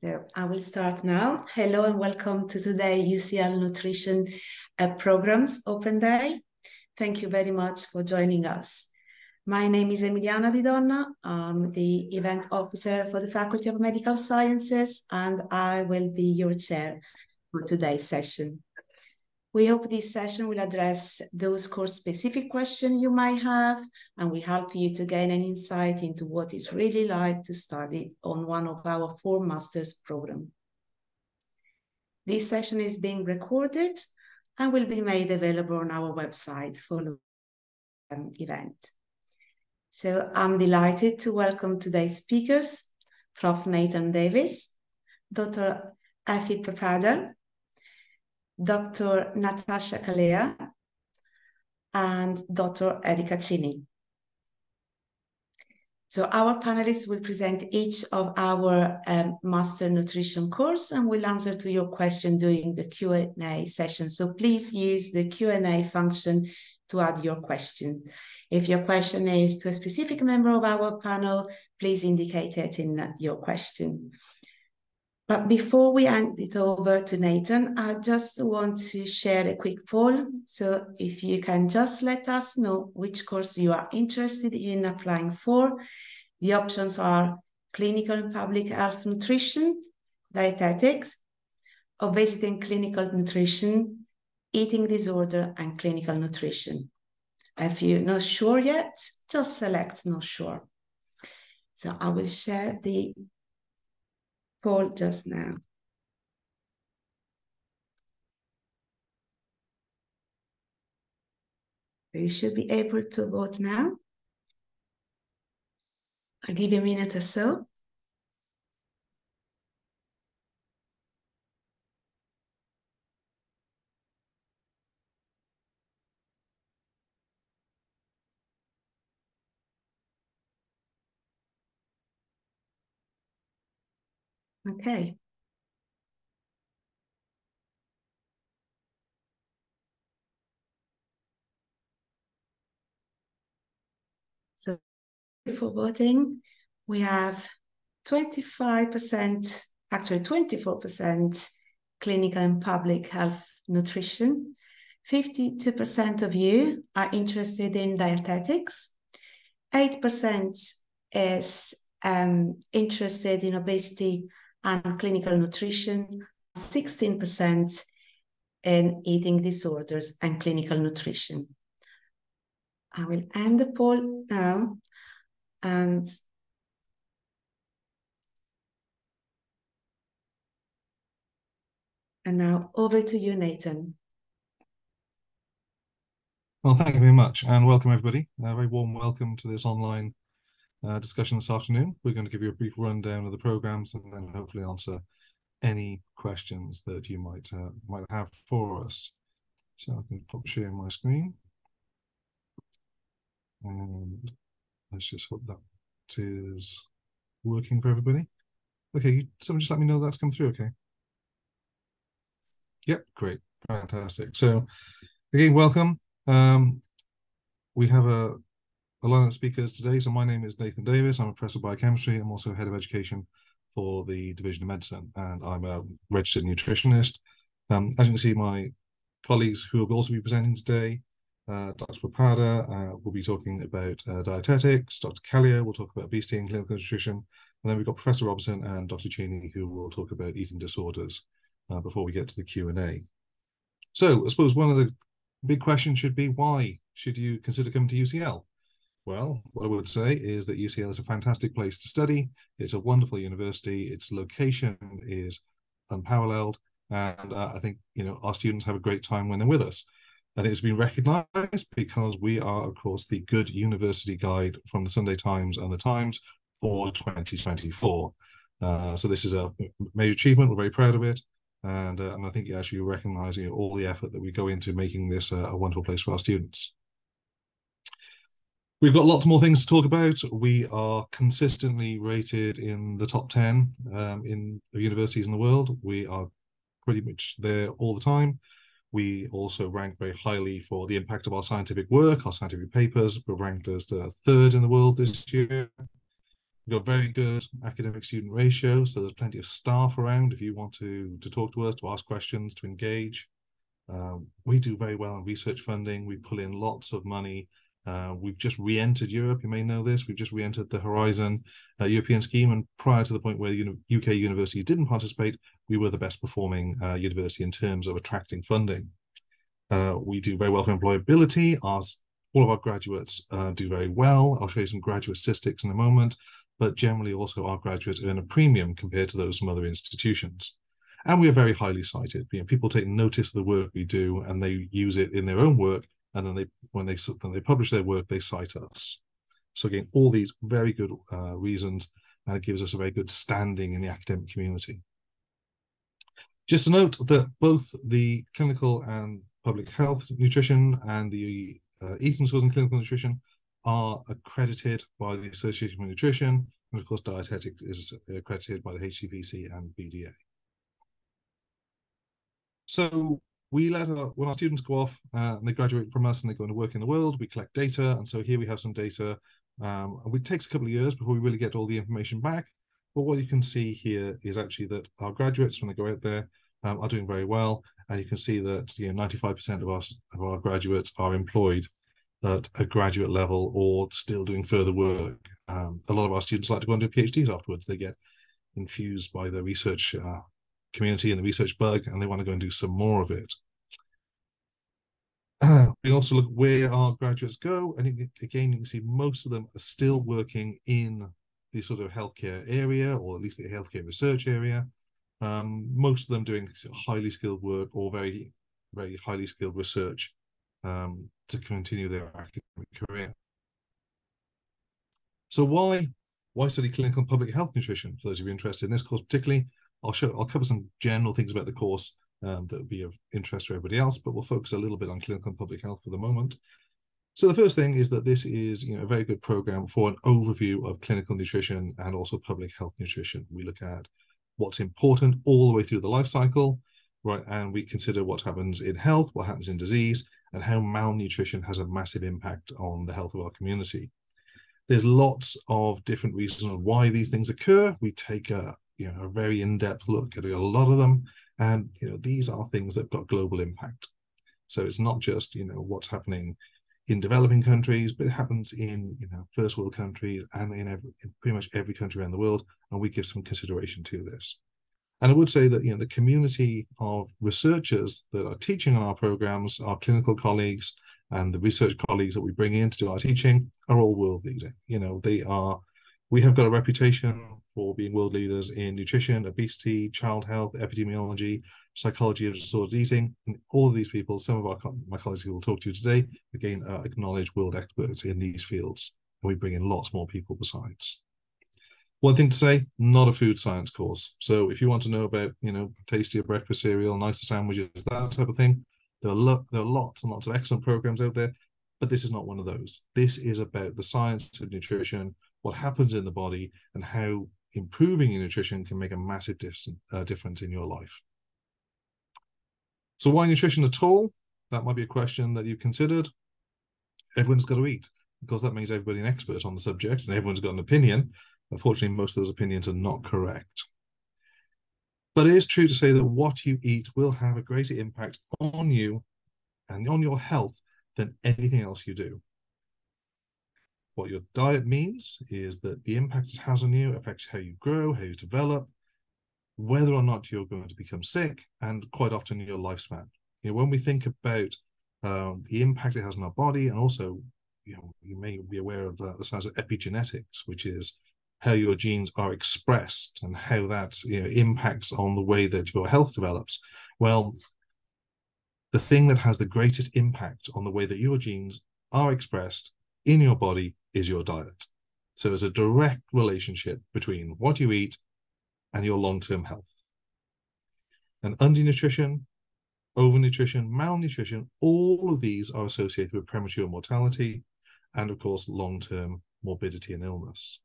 So I will start now. Hello and welcome to today UCL Nutrition uh, Programs Open Day. Thank you very much for joining us. My name is Emiliana Di Donna. I'm the event officer for the Faculty of Medical Sciences and I will be your chair for today's session. We hope this session will address those course-specific questions you might have, and we help you to gain an insight into what it's really like to study on one of our four master's programs. This session is being recorded and will be made available on our website following the event. So I'm delighted to welcome today's speakers, Prof. Nathan Davies, Dr. Effie Papada, Dr. Natasha Kalea, and Dr. Erika Cini. So our panelists will present each of our um, Master Nutrition course and will answer to your question during the Q&A session. So please use the Q&A function to add your question. If your question is to a specific member of our panel, please indicate it in your question. But before we hand it over to Nathan, I just want to share a quick poll. So if you can just let us know which course you are interested in applying for. The options are clinical and public health nutrition, dietetics, obesity and clinical nutrition, eating disorder and clinical nutrition. If you're not sure yet, just select not sure. So I will share the poll just now. You should be able to vote now. I'll give you a minute or so. Okay. So for voting, we have 25%, actually 24% clinical and public health nutrition. 52% of you are interested in dietetics. 8% is um, interested in obesity and clinical nutrition, 16% in eating disorders and clinical nutrition. I will end the poll now and and now over to you, Nathan. Well, thank you very much and welcome everybody. A very warm welcome to this online uh, discussion this afternoon. We're going to give you a brief rundown of the programs and then hopefully answer any questions that you might uh, might have for us. So I can pop share my screen. And let's just hope that is working for everybody. Okay, someone just let me know that's come through, okay? Yep, great, fantastic. So again, welcome. Um, we have a the lineup speakers today. So my name is Nathan Davies. I'm a professor of biochemistry. I'm also head of education for the Division of Medicine, and I'm a registered nutritionist. Um, as you can see, my colleagues who will also be presenting today, uh, Dr. Papada uh, will be talking about uh, dietetics, Dr. Kalea will talk about obesity and clinical nutrition, and then we've got Professor Robinson and Dr. Cini who will talk about eating disorders uh, before we get to the Q&A. So I suppose one of the big questions should be, why should you consider coming to UCL? Well, what I would say is that UCL is a fantastic place to study. It's a wonderful university. Its location is unparalleled, and uh, I think you know our students have a great time when they're with us. And it's been recognised because we are, of course, the Good University Guide from the Sunday Times and the Times for 2024. Uh, so this is a major achievement. We're very proud of it, and uh, and I think you actually recognising all the effort that we go into making this a wonderful place for our students. We've got lots more things to talk about. We are consistently rated in the top 10 um, in universities in the world. We are pretty much there all the time. We also rank very highly for the impact of our scientific work, our scientific papers. We're ranked as the third in the world this year. We've got very good academic student ratio, so there's plenty of staff around if you want to to talk to us, to ask questions, to engage. Um, we do very well in research funding. We pull in lots of money. Uh, we've just re-entered Europe. You may know this. We've just re-entered the Horizon uh, European scheme, and prior to the point where UK universities didn't participate, we were the best performing uh, university in terms of attracting funding. Uh, we do very well for employability. Our all of our graduates uh, do very well. I'll show you some graduate statistics in a moment, but generally also our graduates earn a premium compared to those from other institutions and we are very highly cited. You know, people take notice of the work we do, and they use it in their own work. And then they, when they when they publish their work, they cite us. So again, all these very good uh, reasons, and it gives us a very good standing in the academic community. Just to note that both the clinical and public health nutrition and the uh, eating schools and clinical nutrition are accredited by the Association for Nutrition, and of course, dietetics is accredited by the HCPC and BDA. So we let our, when our students go off uh, and they graduate from us and they go into work in the world, we collect data. And so here we have some data. Um, and it takes a couple of years before we really get all the information back. But what you can see here is actually that our graduates, when they go out there, um, are doing very well. And you can see that you know 95% of us of our graduates are employed at a graduate level or still doing further work. Um, a lot of our students like to go and do PhDs afterwards. They get infused by the research uh, community and the research bug, and they want to go and do some more of it. We also look where our graduates go, and again, you can see most of them are still working in the sort of healthcare area, or at least the healthcare research area. Um, most of them doing highly skilled work or very, very highly skilled research um, to continue their academic career. So why why study clinical and public health nutrition? For those of you interested in this course, particularly, I'll show I'll cover some general things about the course um, that would be of interest to everybody else, but we'll focus a little bit on clinical and public health for the moment. So the first thing is that this is you know a very good program for an overview of clinical nutrition and also public health nutrition. We look at what's important all the way through the life cycle, right? And we consider what happens in health, what happens in disease, and how malnutrition has a massive impact on the health of our community. There's lots of different reasons why these things occur. We take a, you know a very in-depth look at a lot of them and you know these are things that've got global impact. So it's not just you know what's happening in developing countries but it happens in you know first world countries and in, every, in pretty much every country around the world. And we give some consideration to this. And i would say that you know the community of researchers that are teaching on our programs our clinical colleagues and the research colleagues that we bring in to do our teaching are all world leading. You know they are we have got a reputation for being world leaders in nutrition, obesity, child health, epidemiology, psychology of disordered eating. And all of these people, some of our my colleagues who will talk to you today, again, are acknowledged world experts in these fields. And we bring in lots more people besides. One thing to say, not a food science course. So if you want to know about, you know, tastier breakfast cereal, nicer sandwiches, that type of thing, there are, lo- there are lots and lots of excellent programs out there, but this is not one of those. This is about the science of nutrition, what happens in the body, and how improving your nutrition can make a massive uh, difference in your life. So why nutrition at all? That might be a question that you've considered. Everyone's got to eat because that makes everybody an expert on the subject and everyone's got an opinion. Unfortunately, most of those opinions are not correct. But it is true to say that what you eat will have a greater impact on you and on your health than anything else you do. What your diet means is that the impact it has on you affects how you grow, how you develop, whether or not you're going to become sick, and quite often your lifespan. You know, when we think about um, the impact it has on our body, and also, you know, you may be aware of uh, the science of epigenetics, which is how your genes are expressed and how that you know, impacts on the way that your health develops. Well, the thing that has the greatest impact on the way that your genes are expressed in your body is your diet. So there's a direct relationship between what you eat and your long term health. And undernutrition, overnutrition, malnutrition, all of these are associated with premature mortality and, of course, long term morbidity and illness.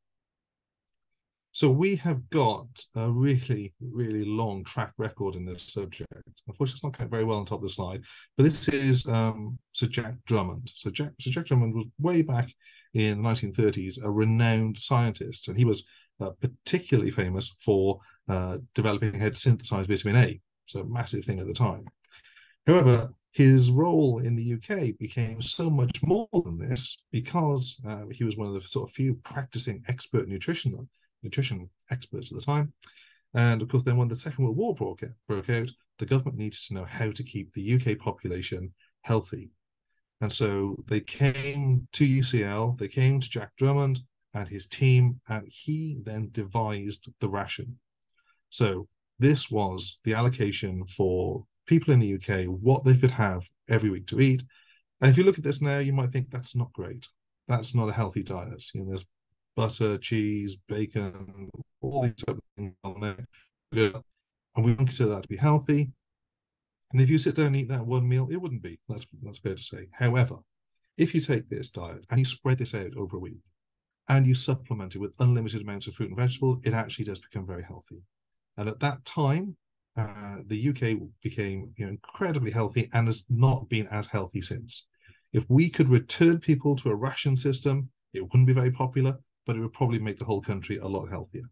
So we have got a really, really long track record in this subject. Unfortunately, it's not quite very well on top of the slide, but this is um, Sir Jack Drummond. So Jack, Sir Jack Drummond was way back in the 1930s, a renowned scientist, and he was uh, particularly famous for uh, developing how to vitamin A. So, a massive thing at the time. However, his role in the UK became so much more than this because uh, he was one of the sort of few practicing expert nutrition nutrition experts at the time. And of course, then when the Second World War broke out, broke out, the government needed to know how to keep the UK population healthy. And so they came to UCL, they came to Jack Drummond and his team, and he then devised the ration. So this was the allocation for people in the UK what they could have every week to eat. And if you look at this now, you might think that's not great. That's not a healthy diet. You know, there's butter, cheese, bacon, all these things on there. And we consider that to be healthy. And if you sit down and eat that one meal, it wouldn't be. That's that's fair to say. However, if you take this diet and you spread this out over a week and you supplement it with unlimited amounts of fruit and vegetables, it actually does become very healthy. And at that time, uh, the UK became you know, incredibly healthy and has not been as healthy since. If we could return people to a ration system, it wouldn't be very popular, but it would probably make the whole country a lot healthier.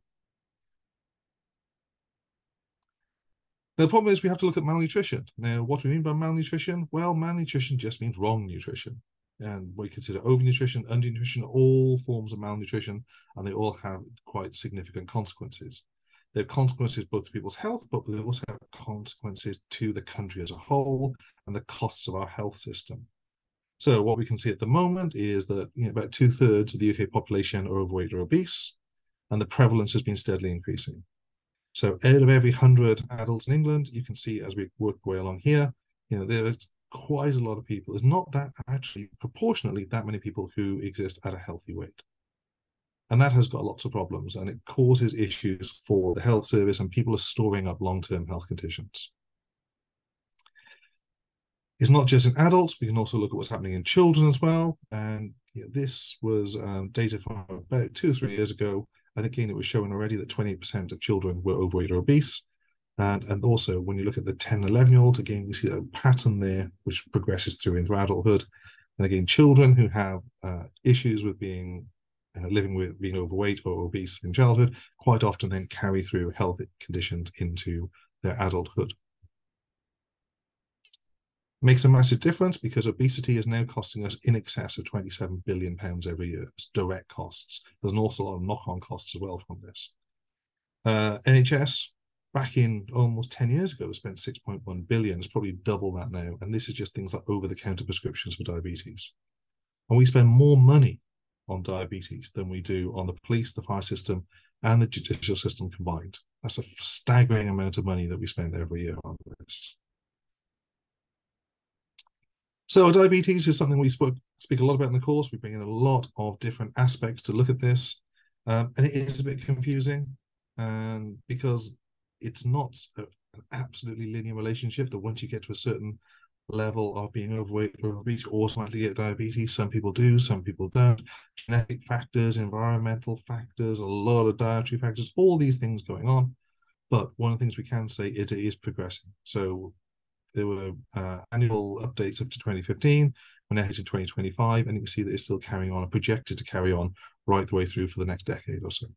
Now, the problem is we have to look at malnutrition. Now, what do we mean by malnutrition? Well, malnutrition just means wrong nutrition. And we consider overnutrition, undernutrition, all forms of malnutrition, and they all have quite significant consequences. They have consequences both to people's health, but they also have consequences to the country as a whole and the costs of our health system. So what we can see at the moment is that you know, about two thirds of the UK population are overweight or obese, and the prevalence has been steadily increasing. So out of every 100 adults in England, you can see as we work way along here, you know, there's quite a lot of people. There's not that actually proportionately that many people who exist at a healthy weight. And that has got lots of problems and it causes issues for the health service and people are storing up long-term health conditions. It's not just in adults, we can also look at what's happening in children as well. And you know, this was um, data from about two or three years ago. And again, it was showing already that 20% of children were overweight or obese. And, and also, when you look at the 10, 11 year olds, again, you see a pattern there which progresses through into adulthood. And again, children who have uh, issues with being uh, living with being overweight or obese in childhood quite often then carry through health conditions into their adulthood. Makes a massive difference because obesity is now costing us in excess of 27 billion pounds every year. It's direct costs. There's an awful lot of knock-on costs as well from this. Uh, NHS back in almost 10 years ago spent 6.1 billion. It's probably double that now. And this is just things like over-the-counter prescriptions for diabetes. And we spend more money on diabetes than we do on the police, the fire system, and the judicial system combined. That's a staggering amount of money that we spend every year on this. So diabetes is something we spoke, speak a lot about in the course. We bring in a lot of different aspects to look at this. Um, and it is a bit confusing um, because it's not a, an absolutely linear relationship that once you get to a certain level of being overweight or obese, you automatically get diabetes. Some people do, some people don't. Genetic factors, environmental factors, a lot of dietary factors, all these things going on. But one of the things we can say is it is progressing. So there were uh, annual updates up to 2015. We're now to 2025, and you can see that it's still carrying on and projected to carry on right the way through for the next decade or so.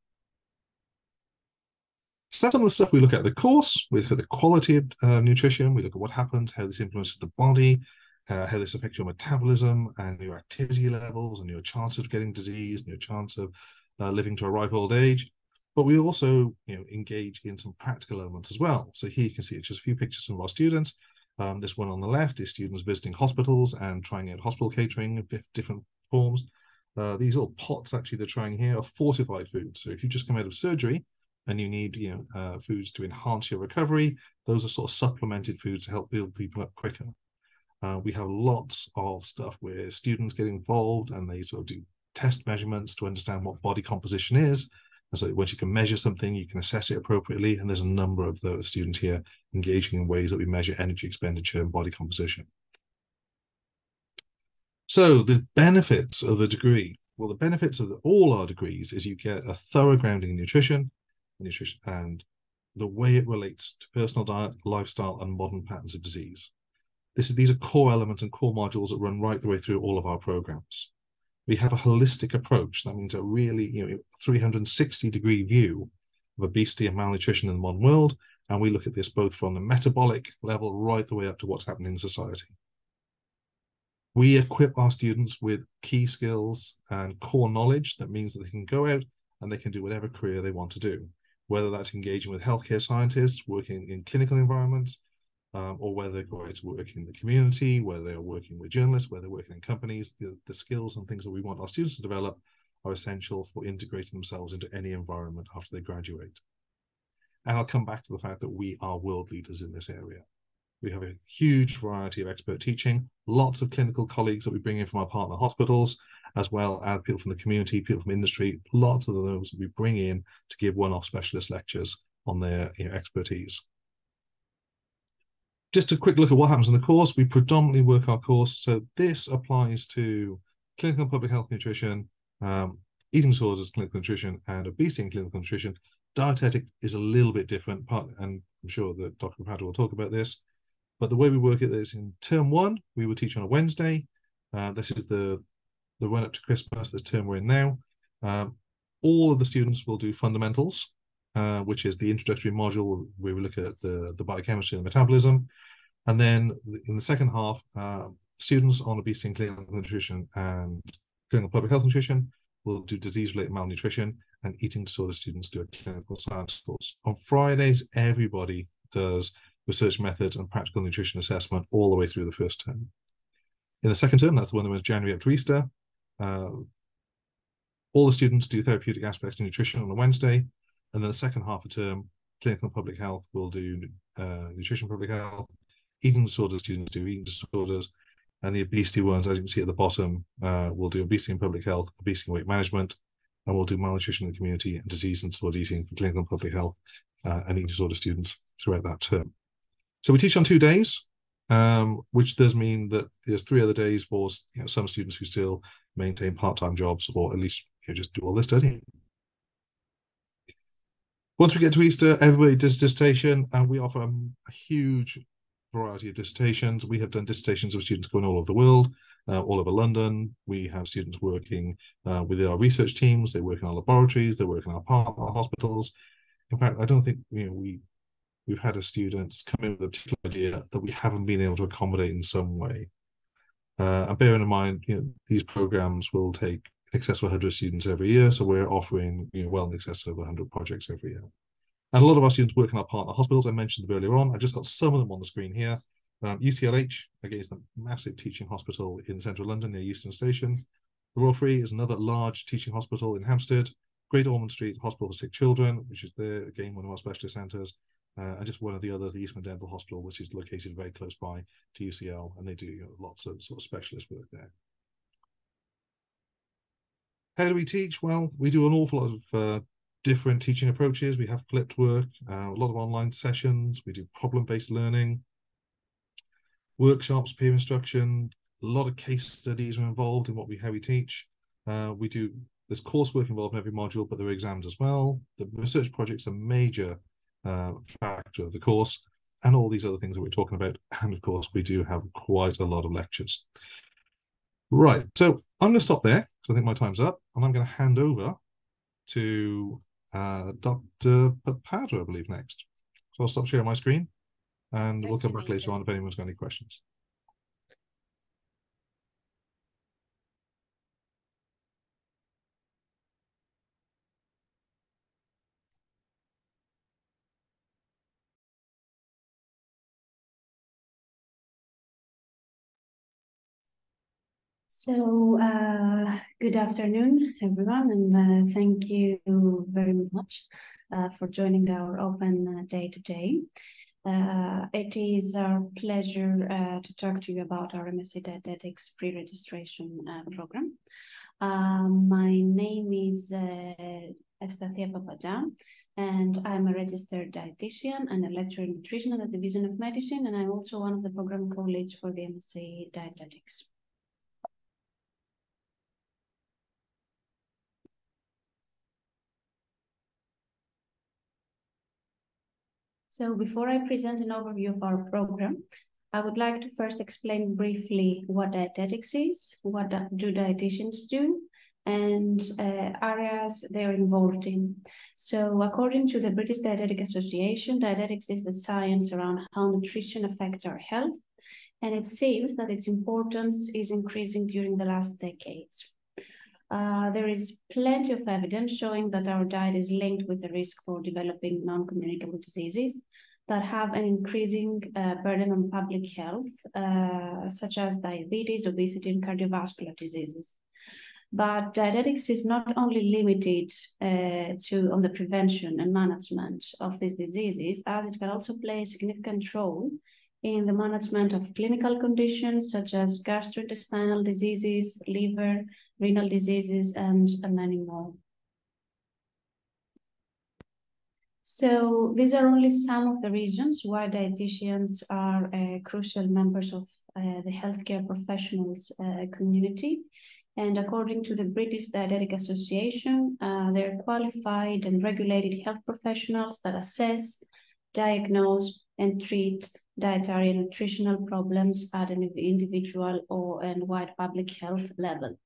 So that's some of the stuff we look at the course. We look at the quality of uh, nutrition. We look at what happens, how this influences the body, uh, how this affects your metabolism and your activity levels and your chance of getting disease and your chance of uh, living to a ripe old age. But we also, you know, engage in some practical elements as well. So here you can see just a few pictures of our students. Um, this one on the left is students visiting hospitals and trying out hospital catering in different forms. Uh, these little pots actually they're trying here are fortified foods. So if you just come out of surgery, and you need you know uh, foods to enhance your recovery. Those are sort of supplemented foods to help build people up quicker. Uh, we have lots of stuff where students get involved and they sort of do test measurements to understand what body composition is. And so once you can measure something, you can assess it appropriately. And there's a number of those students here engaging in ways that we measure energy expenditure and body composition. So the benefits of the degree, well, the benefits of the, all our degrees is you get a thorough grounding in nutrition, nutrition and the way it relates to personal diet, lifestyle, and modern patterns of disease. This is, these are core elements and core modules that run right the way through all of our programs. We have a holistic approach. That means a really, you know, 360 degree view of obesity and malnutrition in the modern world. And we look at this both from the metabolic level right the way up to what's happening in society. We equip our students with key skills and core knowledge that means that they can go out and they can do whatever career they want to do, whether that's engaging with healthcare scientists, working in clinical environments, um, or whether they're going to work in the community, whether they're working with journalists, whether they're working in companies. The, the skills and things that we want our students to develop are essential for integrating themselves into any environment after they graduate. And I'll come back to the fact that we are world leaders in this area. We have a huge variety of expert teaching, lots of clinical colleagues that we bring in from our partner hospitals, as well as people from the community, people from industry, lots of those we bring in to give one-off specialist lectures on their you know, expertise. Just a quick look at what happens in the course. We predominantly work our course. So this applies to clinical public health nutrition, um, eating disorders, clinical nutrition, and obesity and clinical nutrition. Dietetic is a little bit different, part, and I'm sure that Dr. Papada will talk about this. But the way we work it is in term one, we will teach on a Wednesday. Uh, this is the the run up to Christmas, this term we're in now. Um, all of the students will do fundamentals, uh, which is the introductory module where we look at the, the biochemistry and the metabolism. And then in the second half, uh, students on obesity and clinical nutrition and clinical public health nutrition will do disease-related malnutrition, and eating disorder students do a clinical science course. On Fridays, everybody does research methods and practical nutrition assessment all the way through the first term. In the second term, that's the one that was January up to Easter, uh, all the students do therapeutic aspects of nutrition on a Wednesday, and then the second half of term, clinical public health will do uh, nutrition, public health, eating disorders students do eating disorders, and the obesity ones, as you can see at the bottom, uh, will do obesity and public health, obesity and weight management, and we'll do malnutrition in the community and disease and disorder eating for clinical and public health uh, and eating disorder students throughout that term. So we teach on two days, um, which does mean that there's three other days for you know, some students who still maintain part-time jobs or at least you know, just do all their studying. Once we get to Easter, everybody does dissertation, and we offer a huge variety of dissertations. We have done dissertations of students going all over the world, uh, all over London. We have students working uh, within our research teams. They work in our laboratories. They work in our partner hospitals. In fact, I don't think you know we we've had a student come in with a particular idea that we haven't been able to accommodate in some way. Uh, and bearing in mind, you know, these programs will take excess of 100 students every year, so we're offering you know, well in excess of 100 projects every year. And a lot of our students work in our partner hospitals. I mentioned earlier on. I've just got some of them on the screen here. Um, UCLH, again, is a massive teaching hospital in central London near Euston Station. The Royal Free is another large teaching hospital in Hampstead. Great Ormond Street Hospital for Sick Children, which is there, again, one of our specialist centres uh, and just one of the others, the Eastman Dental Hospital, which is located very close by to UCL, and they do you know, lots of sort of specialist work there. How do we teach? Well, we do an awful lot of uh, different teaching approaches. We have flipped work, uh, a lot of online sessions. We do problem-based learning, workshops, peer instruction. A lot of case studies are involved in what we how we teach. Uh, we do there's coursework involved in every module, but there are exams as well. The research projects are major uh, factor of the course and all these other things that we're talking about. And of course, we do have quite a lot of lectures. Right, so I'm going to stop there because I think my time's up, and I'm going to hand over to uh, Dr. Papada, I believe, next. So I'll stop sharing my screen, and Thank we'll come back later on if anyone's got any questions. So, uh, good afternoon, everyone, and uh, thank you very much uh, for joining our open uh, day today. Uh, it is our pleasure uh, to talk to you about our MSc Dietetics pre-registration program. Um, my name is Efstathia Papada, and I'm a registered dietitian and a lecturer in nutrition at the Division of Medicine, and I'm also one of the program co-leads for the MSc Dietetics. So before I present an overview of our program, I would like to first explain briefly what dietetics is, what do dietitians do, and uh, areas they're involved in. So according to the British Dietetic Association, dietetics is the science around how nutrition affects our health, and it seems that its importance is increasing during the last decades. Uh, there is plenty of evidence showing that our diet is linked with the risk for developing non-communicable diseases that have an increasing uh, burden on public health, uh, such as diabetes, obesity, and cardiovascular diseases. But dietetics is not only limited uh, to on the prevention and management of these diseases, as it can also play a significant role in the management of clinical conditions such as gastrointestinal diseases, liver, renal diseases, and, many more. So these are only some of the reasons why dietitians are uh, crucial members of uh, the healthcare professionals uh, community. And according to the British Dietetic Association, uh, they're qualified and regulated health professionals that assess, diagnose, and treat dietary and nutritional problems at an individual or and wide public health level.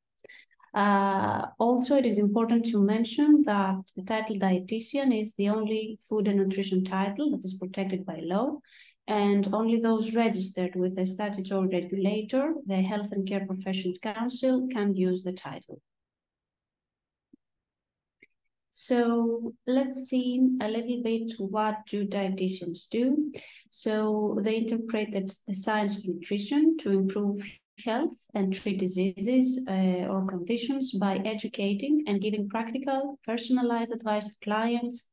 Uh, also, it is important to mention that the title dietitian is the only food and nutrition title that is protected by law and only those registered with a statutory regulator, the Health and Care Professions Council, can use the title. So let's see a little bit what do dietitians do. So they interpret the science of nutrition to improve health and treat diseases uh, or conditions by educating and giving practical, personalized advice to clients,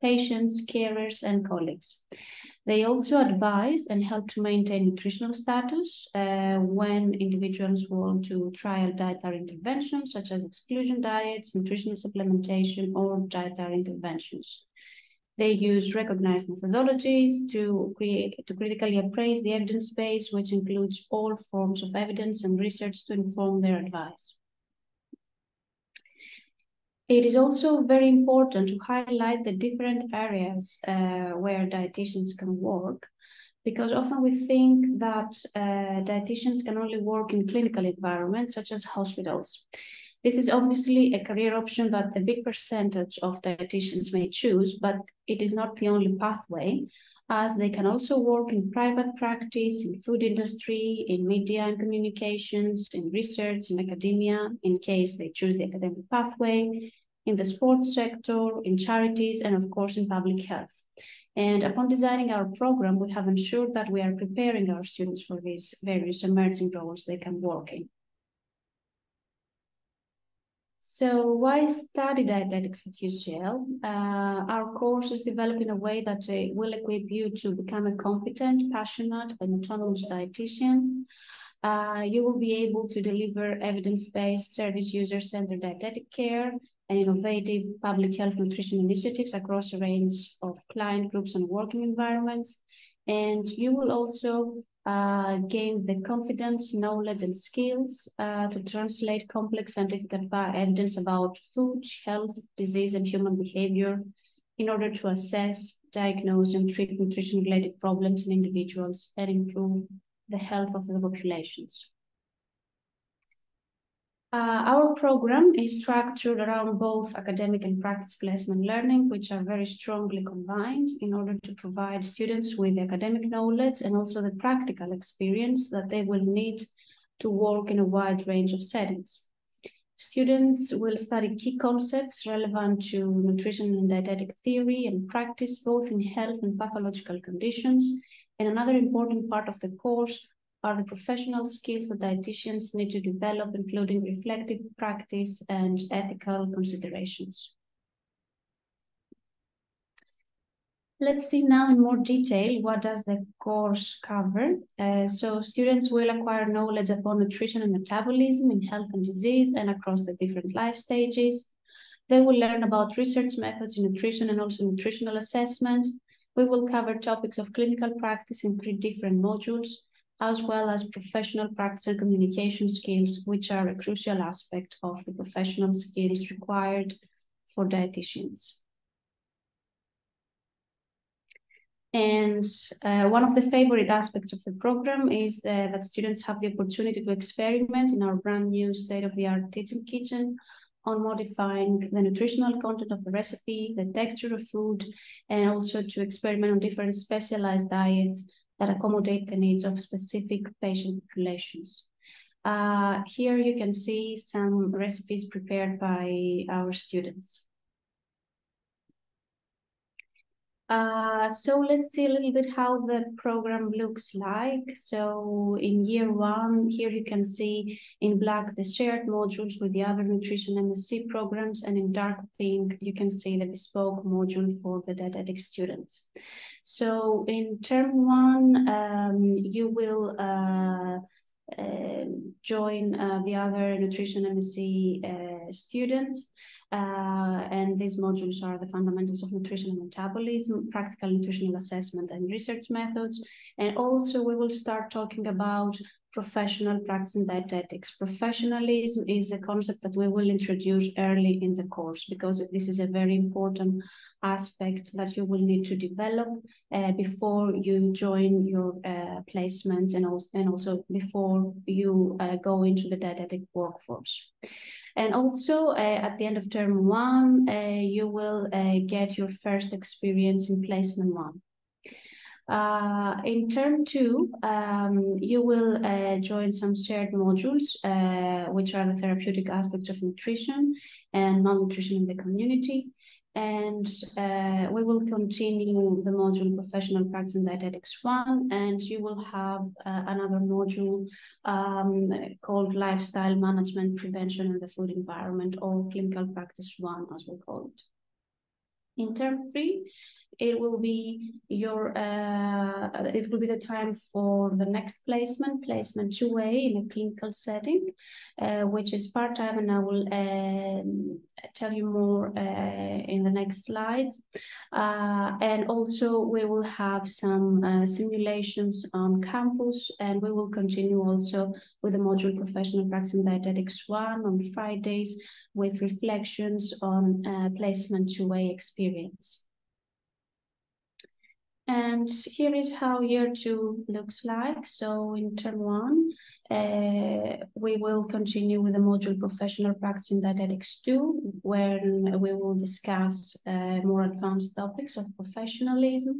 patients, carers, and colleagues. They also advise and help to maintain nutritional status uh, when individuals want to trial dietary interventions such as exclusion diets, nutritional supplementation, or dietary interventions. They use recognized methodologies to create to critically appraise the evidence base, which includes all forms of evidence and research to inform their advice. It is also very important to highlight the different areas uh, where dietitians can work, because often we think that uh, dietitians can only work in clinical environments such as hospitals. This is obviously a career option that a big percentage of dietitians may choose, but it is not the only pathway, as they can also work in private practice, in food industry, in media and communications, in research, in academia, in case they choose the academic pathway, in the sports sector, in charities, and of course in public health. And upon designing our program, we have ensured that we are preparing our students for these various emerging roles they can work in. So why study dietetics at UCL? Uh, our course is developed in a way that uh, will equip you to become a competent, passionate, and autonomous dietitian. Uh, you will be able to deliver evidence-based service user-centered dietetic care and innovative public health nutrition initiatives across a range of client groups and working environments. And you will also uh, gain the confidence, knowledge, and skills uh, to translate complex scientific evidence about food, health, disease, and human behavior in order to assess, diagnose, and treat nutrition-related problems in individuals and improve the health of the populations. Uh, our program is structured around both academic and practice placement learning, which are very strongly combined in order to provide students with the academic knowledge and also the practical experience that they will need to work in a wide range of settings. Students will study key concepts relevant to nutrition and dietetic theory and practice both in health and pathological conditions. And another important part of the course are the professional skills that dietitians need to develop, including reflective practice and ethical considerations. Let's see now in more detail what does the course cover. Uh, so students will acquire knowledge upon nutrition and metabolism in health and disease and across the different life stages. They will learn about research methods in nutrition and also nutritional assessment. We will cover topics of clinical practice in three different modules, as well as professional practice and communication skills, which are a crucial aspect of the professional skills required for dietitians. And uh, one of the favorite aspects of the program is uh, that students have the opportunity to experiment in our brand new state-of-the-art teaching kitchen on modifying the nutritional content of the recipe, the texture of food, and also to experiment on different specialized diets that accommodate the needs of specific patient populations. Uh, here you can see some recipes prepared by our students. Uh, so let's see a little bit how the program looks like. So in year one, here you can see in black the shared modules with the other nutrition MSc programs, and in dark pink, you can see the bespoke module for the dietetic students. So in term one, um, you will uh, uh, join uh, the other nutrition MSc uh, students. Uh, and these modules are the fundamentals of nutrition and metabolism, practical nutritional assessment and research methods. And also we will start talking about professional practice in dietetics. Professionalism is a concept that we will introduce early in the course because this is a very important aspect that you will need to develop uh, before you join your uh, placements and also, and also before you uh, go into the dietetic workforce. And also uh, at the end of term one, uh, you will uh, get your first experience in placement one. Uh, in term two, um, you will uh, join some shared modules, uh, which are the therapeutic aspects of nutrition and malnutrition in the community. And uh, we will continue the module Professional Practice in Dietetics 1, and you will have uh, another module um, called Lifestyle Management Prevention in the Food Environment, or Clinical Practice 1, as we call it. In term three, it will be your uh, it will be the time for the next placement placement 2a in a clinical setting uh, which is part-time and i will um, tell you more uh, in the next slides uh, and also we will have some uh, simulations on campus and we will continue also with the module professional practice in dietetics 1 on fridays with reflections on uh, placement 2a experience and here is how year two looks like. So in term one, uh, we will continue with the module professional practice in dietetics two, where we will discuss uh, more advanced topics of professionalism.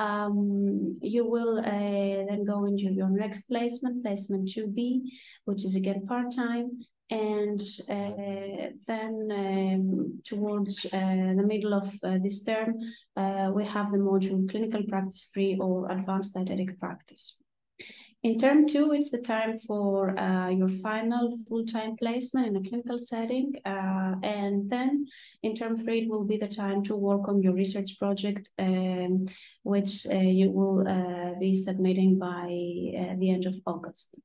Um, you will uh, then go into your next placement, placement 2B, which is again part-time, and uh, then um, towards uh, the middle of uh, this term, uh, we have the module Clinical Practice 3 or Advanced Dietetic Practice. In term two, it's the time for uh, your final full-time placement in a clinical setting. Uh, and then in term three, it will be the time to work on your research project, um, which you will be submitting by the end of August.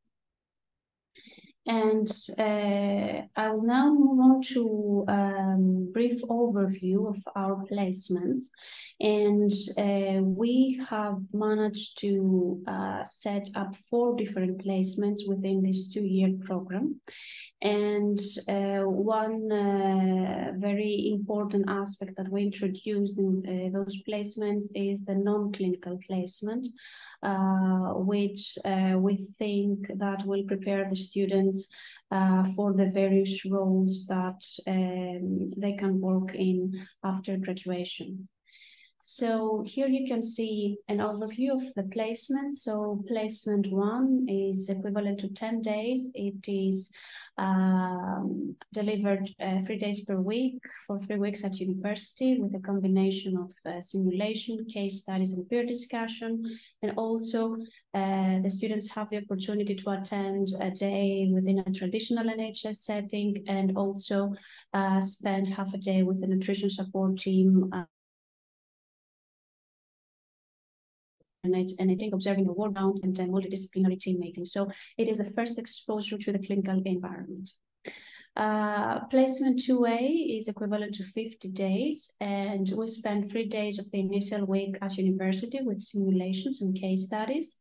And uh, I will now move on to a um, brief overview of our placements. And uh, we have managed to uh, set up four different placements within this two-year program. And uh, one uh, very important aspect that we introduced in uh, those placements is the non-clinical placement. Uh, which uh, we think that will prepare the students uh, for the various roles that um, they can work in after graduation. So here you can see an overview of the placement. So placement one is equivalent to 10 days. It is um, delivered uh, three days per week for three weeks at university with a combination of uh, simulation, case studies, and peer discussion. And also uh, the students have the opportunity to attend a day within a traditional NHS setting and also uh, spend half a day with the nutrition support team and I, and I think observing a ward round and then multidisciplinary team making. So it is the first exposure to the clinical environment. Uh, placement 2A is equivalent to 50 days, and we spend three days of the initial week at university with simulations and case studies.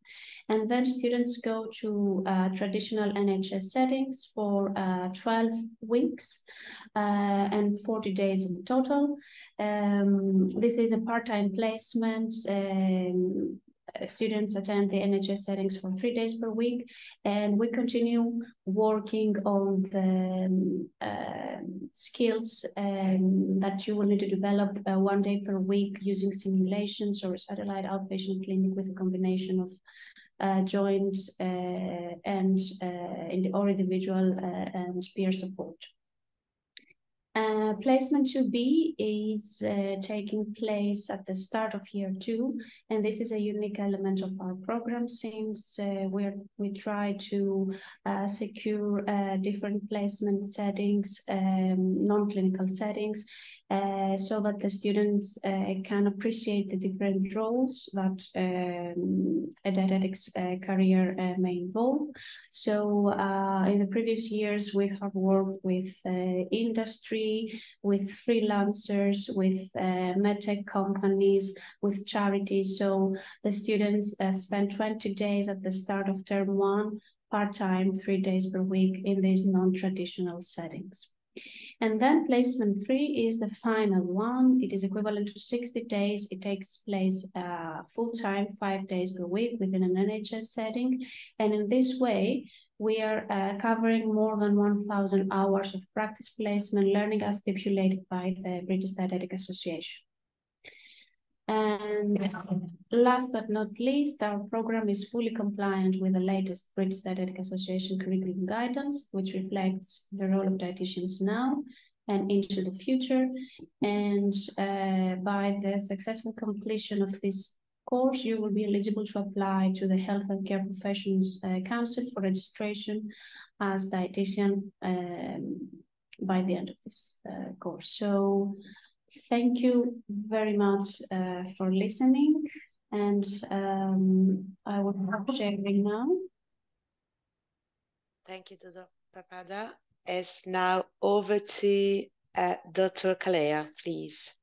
And then students go to uh, traditional NHS settings for uh, 12 weeks uh, and 40 days in total. Um, this is a part-time placement. Um, students attend the NHS settings for three days per week, and we continue working on the um, skills um, that you will need to develop uh, one day per week using simulations or satellite outpatient clinic with a combination of uh, joint uh, and uh, or individual uh, and peer support. Uh, placement 2B is uh, taking place at the start of year two, and this is a unique element of our program since uh, we we try to uh, secure uh, different placement settings, um, non-clinical settings, uh, so that the students can appreciate the different roles that um, a dietetics career may involve. So in the previous years, we have worked with industry with freelancers, with uh, medtech companies, with charities. So the students uh, spend 20 days at the start of term one, part-time, three days per week in these non-traditional settings. And then placement three is the final one. It is equivalent to 60 days. It takes place uh, full-time, five days per week within an NHS setting. And in this way, we are uh, covering more than 1,000 hours of practice placement learning as stipulated by the British Dietetic Association. And last but not least, our program is fully compliant with the latest British Dietetic Association curriculum guidance, which reflects the role of dietitians now and into the future. And uh, by the successful completion of this course, you will be eligible to apply to the Health and Care Professions uh, Council for registration as dietitian um, by the end of this uh, course. So thank you very much uh, for listening. And um, I will start sharing now. Thank you, Dr. Papada. It's now over to uh, Dr. Kalea, please.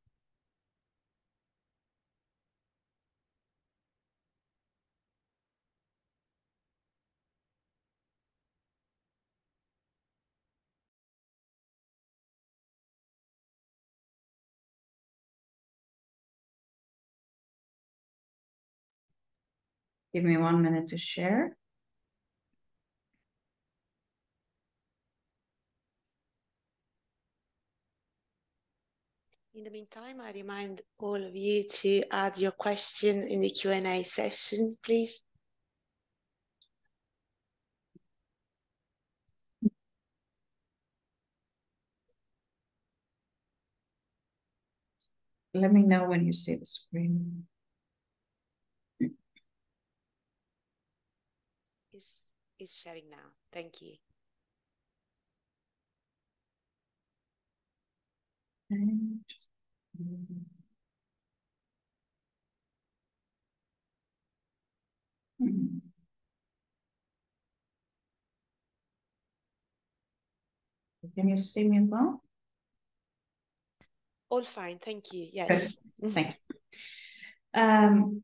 Give me one minute to share. In the meantime, I remind all of you to add your question in the Q&A session, please. Let me know when you see the screen. Is sharing now. Thank you. Can you see me well? All fine, thank you. Yes. Thank you. Um,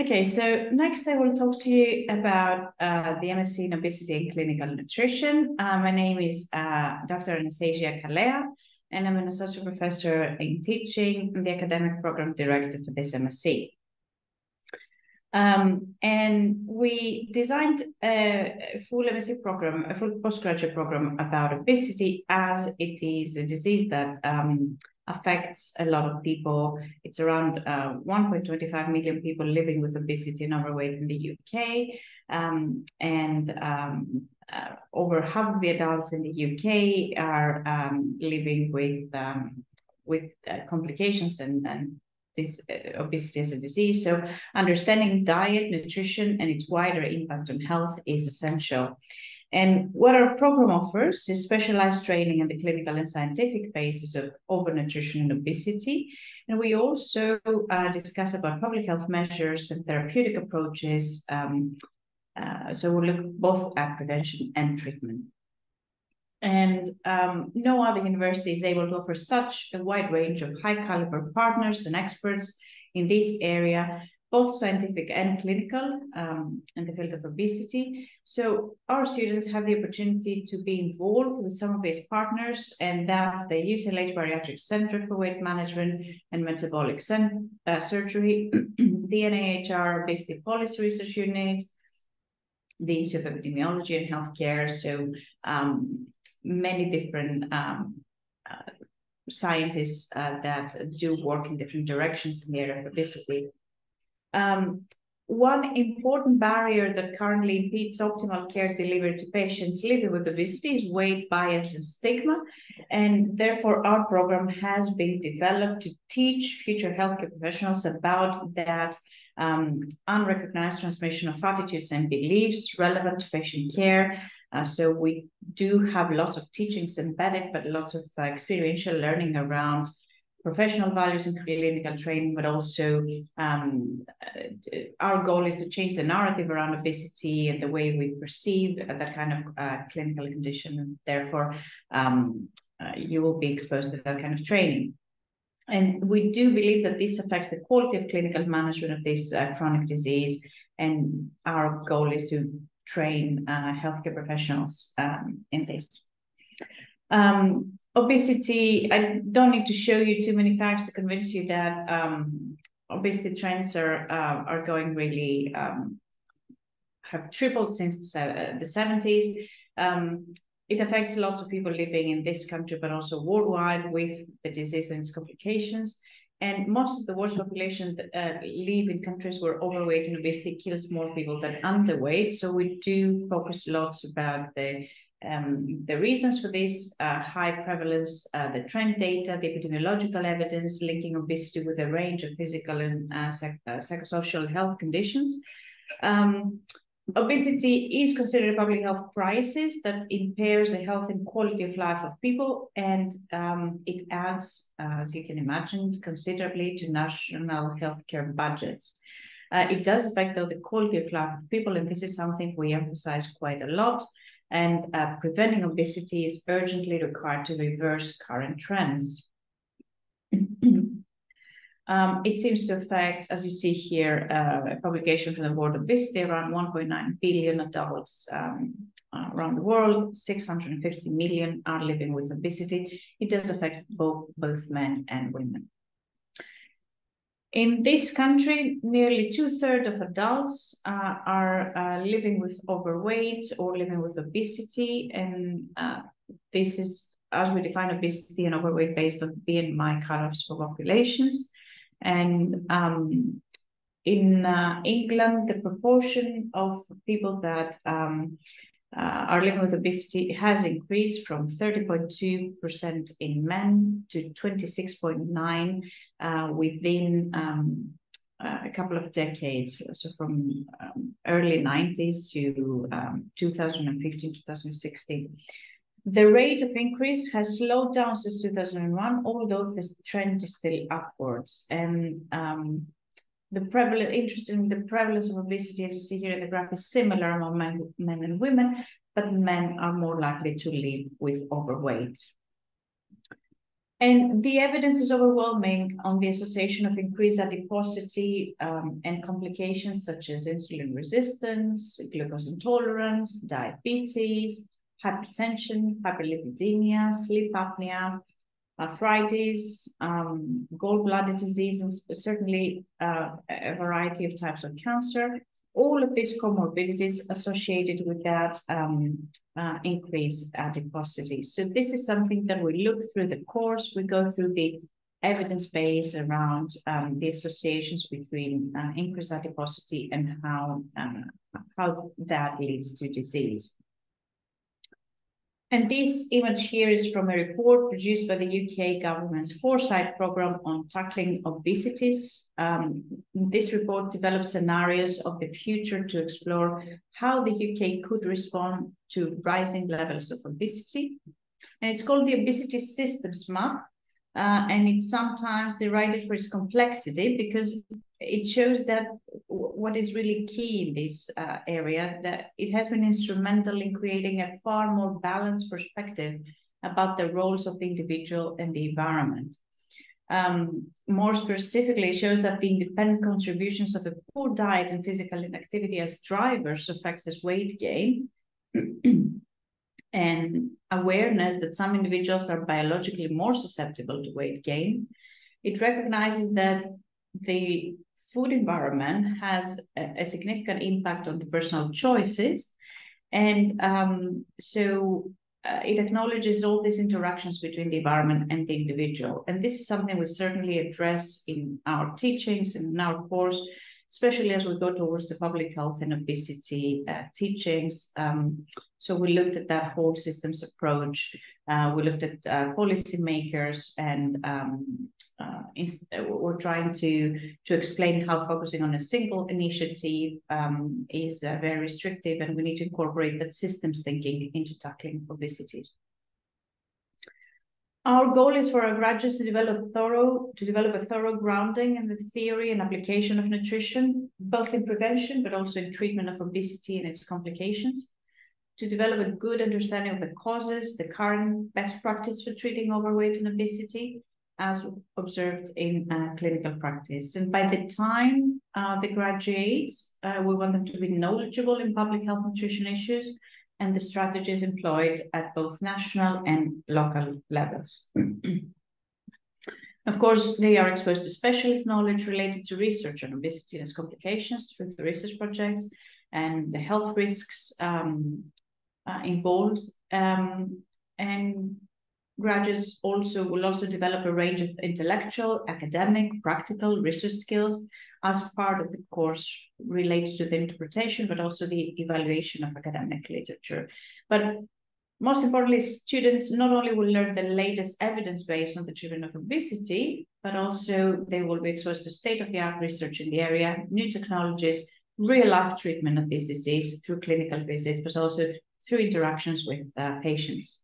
Okay, so next I will talk to you about uh, the MSc in Obesity and Clinical Nutrition. Uh, my name is uh, Dr. Anastasia Kalea, and I'm an associate professor in teaching and the academic program director for this MSc. Um, and we designed a full MSc program, a full postgraduate program about obesity as it is a disease that um, affects a lot of people. It's around uh, 1.25 million people living with obesity and overweight in the UK. Um, and um, uh, over half of the adults in the UK are um, living with, um, with uh, complications and, and this uh, obesity as a disease. So understanding diet, nutrition, and its wider impact on health is essential. And what our program offers is specialized training in the clinical and scientific basis of overnutrition and obesity. And we also uh, discuss about public health measures and therapeutic approaches. Um, uh, so we'll look both at prevention and treatment. And um, no other university is able to offer such a wide range of high caliber partners and experts in this area both scientific and clinical um, in the field of obesity. So our students have the opportunity to be involved with some of these partners, and that's the UCLH Bariatric Center for Weight Management and Metabolic uh, Surgery, the NIHR Obesity Policy Research Unit, the Institute of Epidemiology and Healthcare. So um, many different um, uh, scientists uh, that do work in different directions in the area of obesity. Um, one important barrier that currently impedes optimal care delivery to patients living with obesity is weight bias and stigma. And therefore, our program has been developed to teach future healthcare professionals about that um, unrecognized transmission of attitudes and beliefs relevant to patient care. Uh, so we do have lots of teachings embedded, but lots of uh, experiential learning around professional values and clinical training, but also um, uh, our goal is to change the narrative around obesity and the way we perceive that kind of uh, clinical condition. Therefore, um, uh, you will be exposed to that kind of training. And we do believe that this affects the quality of clinical management of this uh, chronic disease. And our goal is to train uh, healthcare professionals um, in this. Um, obesity, I don't need to show you too many facts to convince you that um, obesity trends are uh, are going really um, have tripled since the, the 70s. Um, it affects lots of people living in this country, but also worldwide with the disease and its complications. And most of the world's population uh, live in countries where overweight and obesity kills more people than underweight. So we do focus lots about the um, the reasons for this uh, high prevalence, uh, the trend data, the epidemiological evidence linking obesity with a range of physical and uh, uh, psychosocial health conditions. Um, obesity is considered a public health crisis that impairs the health and quality of life of people, and um, it adds, uh, as you can imagine, considerably to national healthcare budgets. Uh, it does affect, though, the quality of life of people, and this is something we emphasize quite a lot and uh, preventing obesity is urgently required to reverse current trends. um, it seems to affect, as you see here, uh, a publication from the World Obesity, around 1.9 billion adults um, uh, around the world, 650 million are living with obesity. It does affect both, both men and women. In this country, nearly two thirds of adults uh, are uh, living with overweight or living with obesity. And uh, this is as we define obesity and overweight based on BMI cutoffs for populations. And um, in uh, England, the proportion of people that um, uh, our living with obesity has increased from 30.2% in men to 26.9 uh, within um, a couple of decades. So from um, early 90s to um, 2015, 2016. The rate of increase has slowed down since 2001, although this trend is still upwards. And um, the prevalent interesting the prevalence of obesity as you see here in the graph is similar among men, men and women but men are more likely to live with overweight. And the evidence is overwhelming on the association of increased adiposity um, and complications such as insulin resistance, glucose intolerance, diabetes, hypertension, hyperlipidemia, sleep apnea, arthritis, um, gallbladder disease, and certainly uh, a variety of types of cancer. All of these comorbidities associated with that um, uh, increased adiposity. So this is something that we look through the course. We go through the evidence base around um, the associations between uh, increased adiposity and how uh, how that leads to disease. And this image here is from a report produced by the UK government's Foresight program on tackling obesities. Um, this report develops scenarios of the future to explore how the UK could respond to rising levels of obesity. And it's called the Obesity Systems Map. Uh, and it's sometimes derided for its complexity because it shows that what is really key in this uh, area that it has been instrumental in creating a far more balanced perspective about the roles of the individual and the environment. Um, more specifically, it shows that the independent contributions of a poor diet and physical inactivity as drivers of excess weight gain and awareness that some individuals are biologically more susceptible to weight gain. It recognizes that the food environment has a, a significant impact on the personal choices. And um, so uh, it acknowledges all these interactions between the environment and the individual. And this is something we certainly address in our teachings and in our course, especially as we go towards the public health and obesity uh, teachings. Um, so we looked at that whole systems approach. Uh, we looked at uh, policymakers and um, uh, we're trying to, to explain how focusing on a single initiative um, is uh, very restrictive and we need to incorporate that systems thinking into tackling obesity. Our goal is for our graduates to develop thorough to develop a thorough grounding in the theory and application of nutrition, both in prevention but also in treatment of obesity and its complications. To develop a good understanding of the causes, the current best practice for treating overweight and obesity, as observed in uh, clinical practice. And by the time uh, they graduate, uh, we want them to be knowledgeable in public health nutrition issues and the strategies employed at both national and local levels. of course, they are exposed to specialist knowledge related to research on obesity and its complications through the research projects and the health risks um, uh, involved. Um, and graduates also will also develop a range of intellectual, academic, practical research skills as part of the course related to the interpretation, but also the evaluation of academic literature. But most importantly, students not only will learn the latest evidence based on the treatment of obesity, but also they will be exposed to state-of-the-art research in the area, new technologies, real-life treatment of this disease through clinical visits, but also through interactions with uh, patients.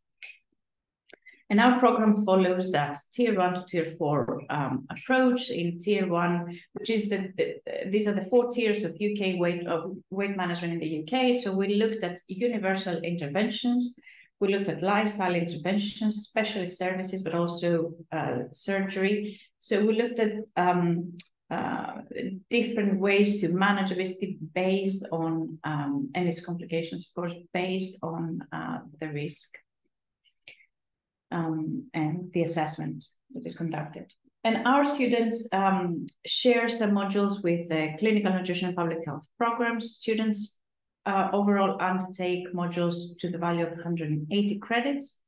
And our program follows that tier one to tier four um, approach. In tier one, which is the, the, these are the four tiers of UK weight of weight management in the UK. So we looked at universal interventions. We looked at lifestyle interventions, specialist services, but also uh, surgery. So we looked at um, uh, different ways to manage obesity based on um, complications, of course, based on uh, the risk um, and the assessment that is conducted. And our students um, share some modules with the clinical nutrition and public health programs. Students uh, overall undertake modules to the value of 180 credits.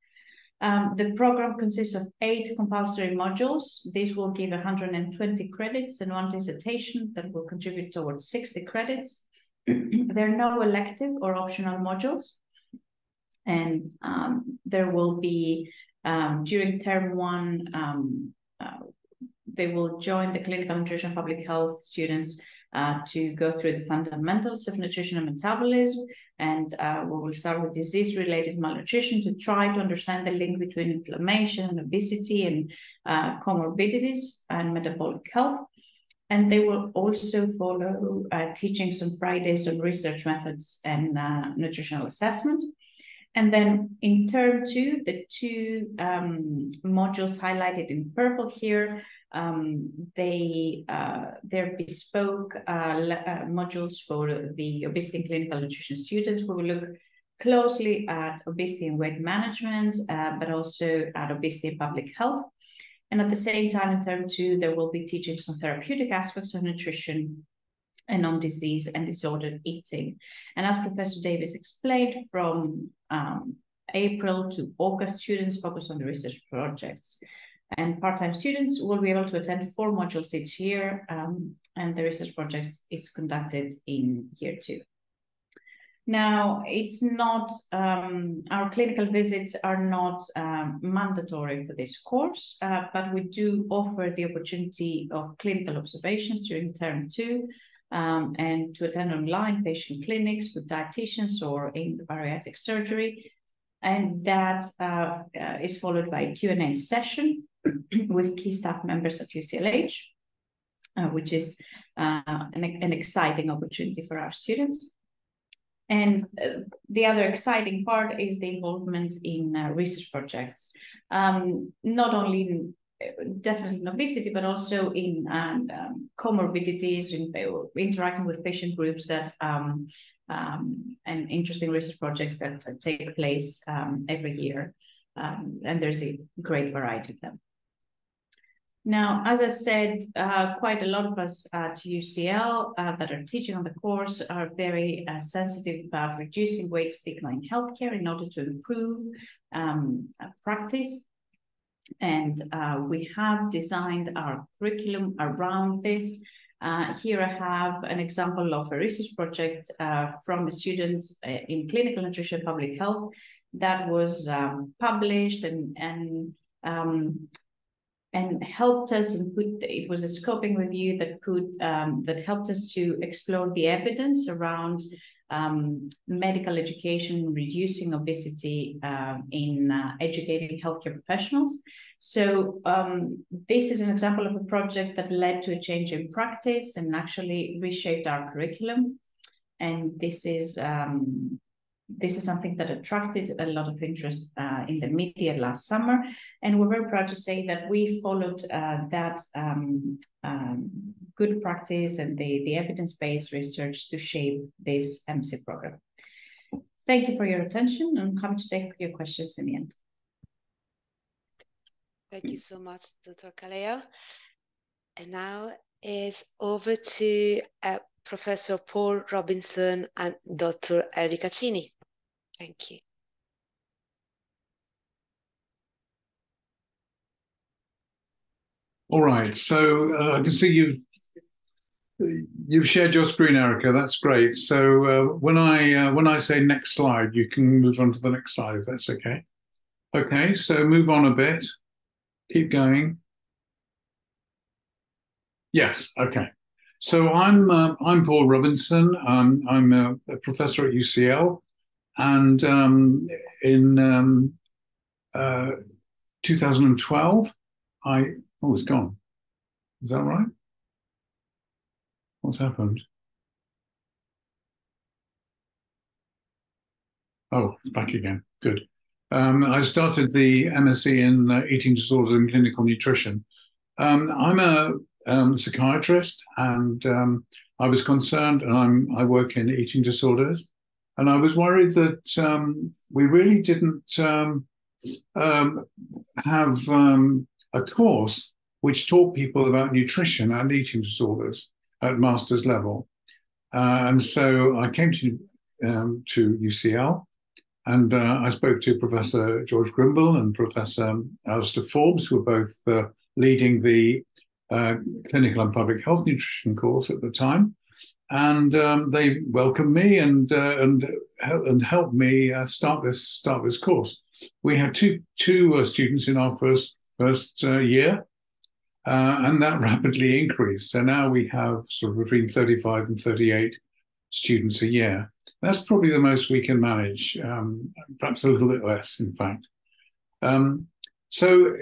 Um, the program consists of eight compulsory modules. These will give 120 credits and one dissertation that will contribute towards 60 credits. there are no elective or optional modules. And um, there will be um, during term one, um, uh, they will join the clinical nutrition public health students uh, to go through the fundamentals of nutrition and metabolism. And uh, we will start with disease related malnutrition to try to understand the link between inflammation, obesity, and uh, comorbidities and metabolic health. And they will also follow uh, teachings on Fridays on research methods and uh, nutritional assessment. And then in term two, the two um, modules highlighted in purple here, um, they, uh, they're bespoke uh, uh, modules for the obesity and clinical nutrition students who will look closely at obesity and weight management, uh, but also at obesity and public health. And at the same time, in term two, there will be teaching some therapeutic aspects of nutrition and on disease and disordered eating. And as Professor Davies explained, from um, April to August, students focus on the research projects. And part-time students will be able to attend four modules each year, um, and the research project is conducted in year two. Now, it's not, um, our clinical visits are not um, mandatory for this course, uh, but we do offer the opportunity of clinical observations during term two, um, and to attend online patient clinics with dietitians or in bariatric surgery. And that uh, uh, is followed by a Q&A session with key staff members at UCLH. uh, which is uh, an, an exciting opportunity for our students. And uh, the other exciting part is the involvement in uh, research projects, um, not only in definitely in obesity, but also in um, um, comorbidities, in uh, interacting with patient groups that um, um, and interesting research projects that take place um, every year. and there's a great variety of them. Now, as I said, uh, quite a lot of us at UCL uh, that are teaching on the course are very uh, sensitive about reducing weight stigma in healthcare in order to improve um, practice. And uh, we have designed our curriculum around this. Uh, here I have an example of a research project uh, from a student in clinical nutrition public health that was um, published and, and um, and helped us and put it was a scoping review that could um, that helped us to explore the evidence around um, medical education reducing obesity uh, in uh, educating healthcare professionals. So um, this is an example of a project that led to a change in practice and actually reshaped our curriculum. And this is um, this is something that attracted a lot of interest uh, in the media last summer. And we're very proud to say that we followed uh, that um, um, good practice and the, the evidence-based research to shape this MC program. Thank you for your attention. I'm happy to take your questions in the end. Thank you so much, Dr. Kalea. And now is over to uh, Professor Paul Robinson and Dr. Erika Cini. Thank you. All right, so uh, I can see you've you've shared your screen, Erica. That's great. So uh, when I uh, when I say next slide, you can move on to the next slide if that's okay. Okay, so move on a bit. Keep going. Yes. Okay. So I'm uh, I'm Paul Robinson. Um, I'm a, a, professor at UCL, and um, in um, uh, 2012, I oh, it's gone. Is that right? What's happened? Oh, it's back again. Good. Um, I started the MSc in uh, eating disorders and clinical nutrition. Um, I'm a um, psychiatrist, and um, I was concerned, and I'm, I work in eating disorders, and I was worried that um, we really didn't um, um, have um, a course which taught people about nutrition and eating disorders at master's level. Uh, and so I came to to UCL, and uh, I spoke to Professor George Grimble and Professor Alistair Forbes, who were both uh, leading the uh, clinical and public health nutrition course at the time, and um, they welcomed me and uh, and and helped me uh, start this start this course. We had two two uh, students in our first first uh, year, uh, and that rapidly increased. So now we have sort of between thirty five and thirty eight students a year. That's probably the most we can manage, um, perhaps a little bit less, in fact. Um, so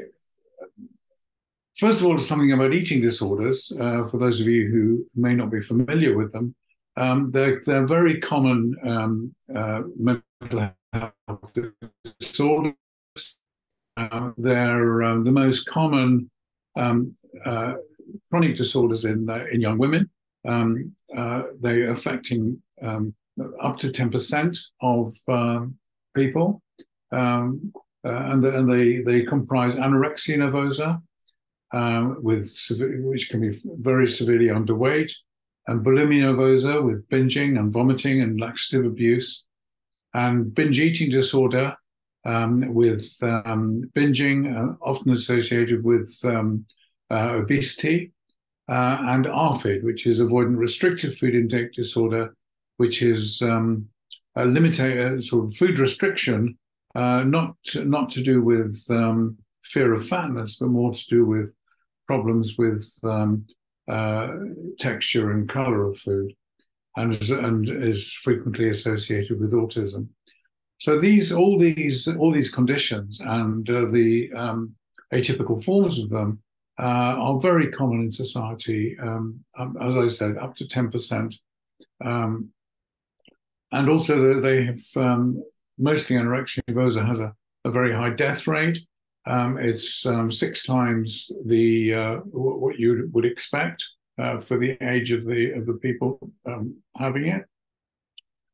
First of all, something about eating disorders. Uh, for those of you who may not be familiar with them, um, they're, they're very common um, uh, mental health disorders. Uh, they're um, the most common um, uh, chronic disorders in uh, in young women. Um, uh, they're affecting um, up to ten percent of people, and, and they they comprise anorexia nervosa, um, with which can be very severely underweight, and bulimia nervosa with binging and vomiting and laxative abuse, and binge eating disorder um, with um, binging, uh, often associated with um, uh, obesity, uh, and ARFID, which is avoidant restrictive food intake disorder, which is um, a limited uh, sort of food restriction, uh, not not to do with um, fear of fatness, but more to do with problems with um, uh, texture and color of food, and is, and is frequently associated with autism. So these, all these, all these conditions and uh, the um, atypical forms of them uh, are very common in society. Um, um as I said, up to 10%. Um, and also they have um, mostly anorexia nervosa has a, a very high death rate. Um, it's um, six times the uh, what you would expect uh, for the age of the of the people um, having it.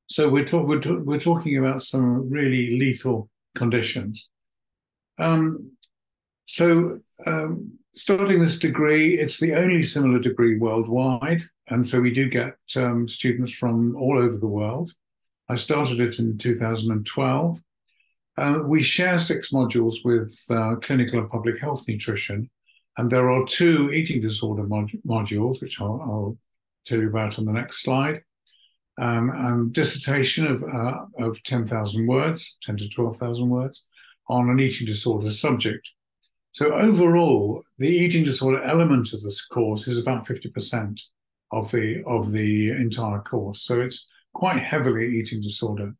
So we're, talk, we're, we're talking about some really lethal conditions. Um, so um, starting this degree, it's the only similar degree worldwide. And so we do get um, students from all over the world. I started it in 2012. Uh, we share six modules with uh, clinical and public health nutrition. And there are two eating disorder mod modules, which I'll, I'll, tell you about on the next slide. Um, and dissertation of, uh, of 10,000 words, 10 to 12,000 words, on an eating disorder subject. So overall, the eating disorder element of this course is about 50% of the of the entire course. So it's quite heavily eating disorder.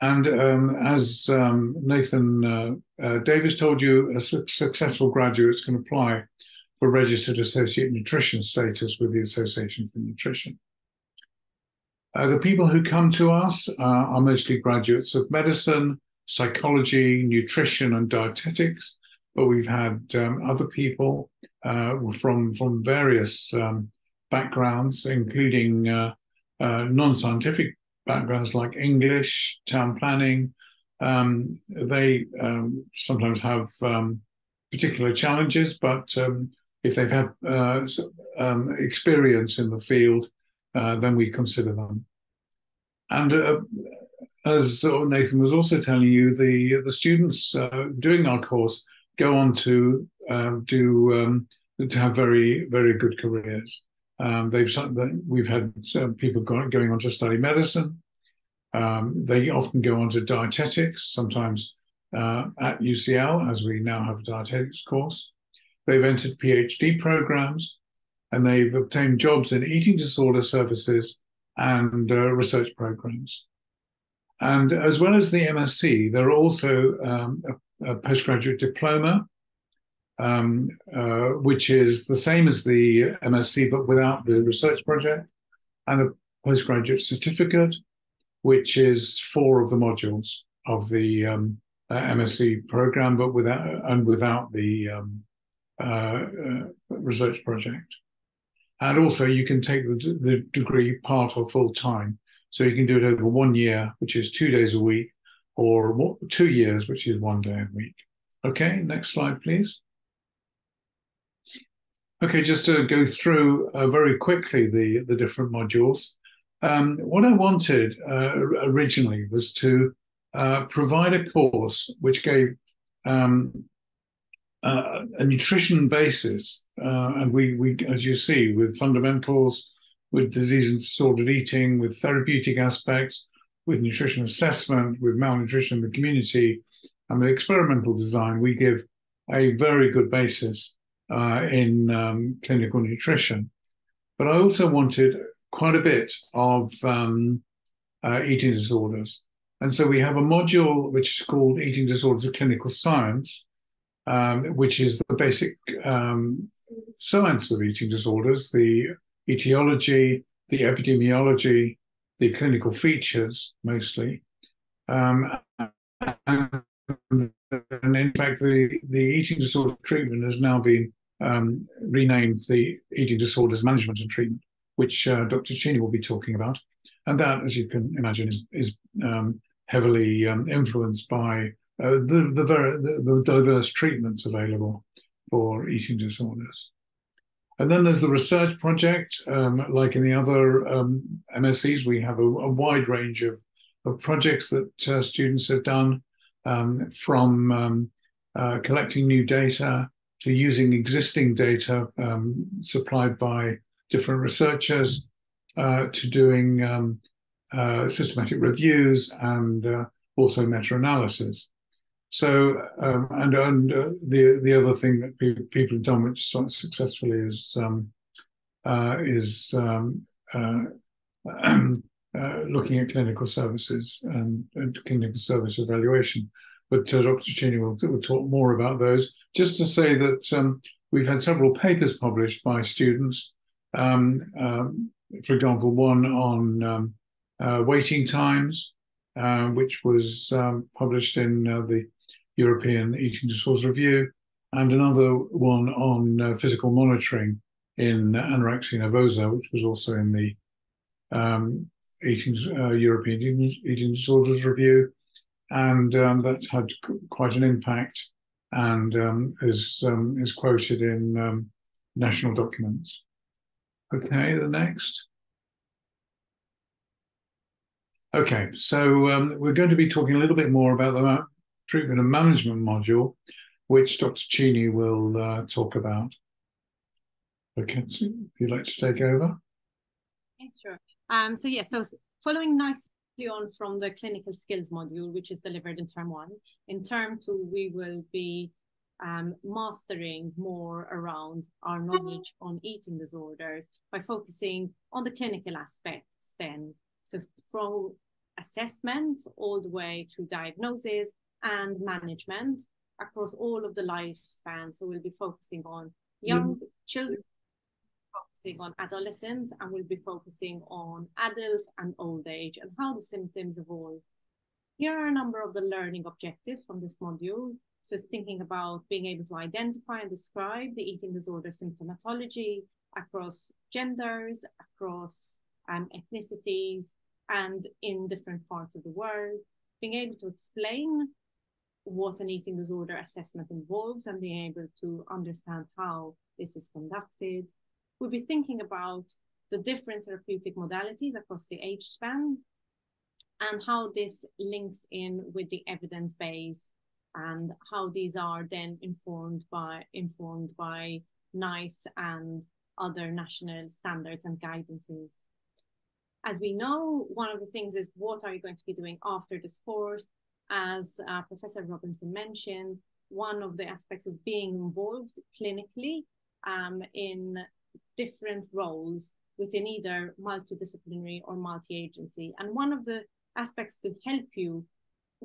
And um, as um, Nathan uh, uh, Davies told you, a su successful graduates can apply for registered associate nutrition status with the Association for Nutrition. Uh, the people who come to us uh, are mostly graduates of medicine, psychology, nutrition, and dietetics, but we've had um, other people uh, from from various um, backgrounds, including uh, non-scientific backgrounds like English, town planning. Um, they um, sometimes have um, particular challenges, but um, if they've had uh, um, experience in the field, uh, then we consider them. And uh, as Nathan was also telling you, the the students uh, doing our course go on to um, do to have very very good careers. Um, they've we've had people going on to study medicine. Um, they often go on to dietetics, sometimes uh, at UCL, as we now have a dietetics course. They've entered PhD programs, and they've obtained jobs in eating disorder services and uh, research programs. And as well as the MSc, there are also um, a, a postgraduate diploma um, uh, which is the same as the MSc but without the research project, and a postgraduate certificate, which is four of the modules of the um, uh, MSc program, but without and without the um, uh, uh, research project. And also, you can take the, the degree part or full time, so you can do it over one year, which is two days a week, or two years, which is one day a week. Okay, next slide, please. Okay, just to go through uh, very quickly the, the different modules. Um, what I wanted uh, originally was to uh, provide a course which gave um, a nutrition basis, uh, and we, we, as you see, with fundamentals, with disease and disordered eating, with therapeutic aspects, with nutrition assessment, with malnutrition in the community, and with experimental design, we give a very good basis uh, in um, clinical nutrition. But I also wanted quite a bit of um, uh, eating disorders. And so we have a module which is called Eating Disorders of Clinical Science, um, which is the basic um, science of eating disorders, the etiology, the epidemiology, the clinical features mostly. Um, and and in fact, the, the eating disorder treatment has now been um, renamed the Eating Disorders Management and Treatment, which uh, Dr. Cini will be talking about. And that, as you can imagine, is, is um, heavily um, influenced by uh, the, the, very, the, the, diverse treatments available for eating disorders. And then there's the research project. Um, like in the other um, MSCs, we have a, a, wide range of, of projects that uh, students have done um, from um, uh, collecting new data to using existing data um, supplied by different researchers uh, to doing um, uh, systematic reviews and uh, also meta-analysis. So, um, and, and uh, the the other thing that pe people have done which successfully is um, uh, looking at clinical services and, and clinical service evaluation but uh, Dr. Cini will, will, talk more about those. Just to say that um, we've had several papers published by students. Um, um, for example, one on um, uh, waiting times, uh, which was um, published in uh, the European Eating Disorders Review, and another one on physical monitoring in anorexia nervosa, which was also in the um, eating, uh, European Eating Disorders Review, and um, that's had quite an impact and um, is um, is quoted in um, national documents. Okay, the next. Okay, so um, we're going to be talking a little bit more about the treatment and management module, which Dr. Cini will uh, talk about. Okay, so if you'd like to take over. Yes, sure. Um, so yeah, so following nicely on from the clinical skills module, which is delivered in term one, in term two, we will be um, mastering more around our knowledge on eating disorders by focusing on the clinical aspects then. So from assessment all the way to diagnosis and management across all of the lifespan. So we'll be focusing on young mm. children, focusing on adolescents, and we'll be focusing on adults and old age and how the symptoms evolve. Here are a number of the learning objectives from this module. So it's thinking about being able to identify and describe the eating disorder symptomatology across genders, across um, ethnicities, and in different parts of the world. Being able to explain what an eating disorder assessment involves and being able to understand how this is conducted. We'll be thinking about the different therapeutic modalities across the age span and how this links in with the evidence base and how these are then informed by informed by NICE and other national standards and guidances. As we know, one of the things is what are you going to be doing after this course? As uh, Professor Robinson mentioned, one of the aspects is being involved clinically um, in different roles within either multidisciplinary or multi-agency. And one of the aspects to help you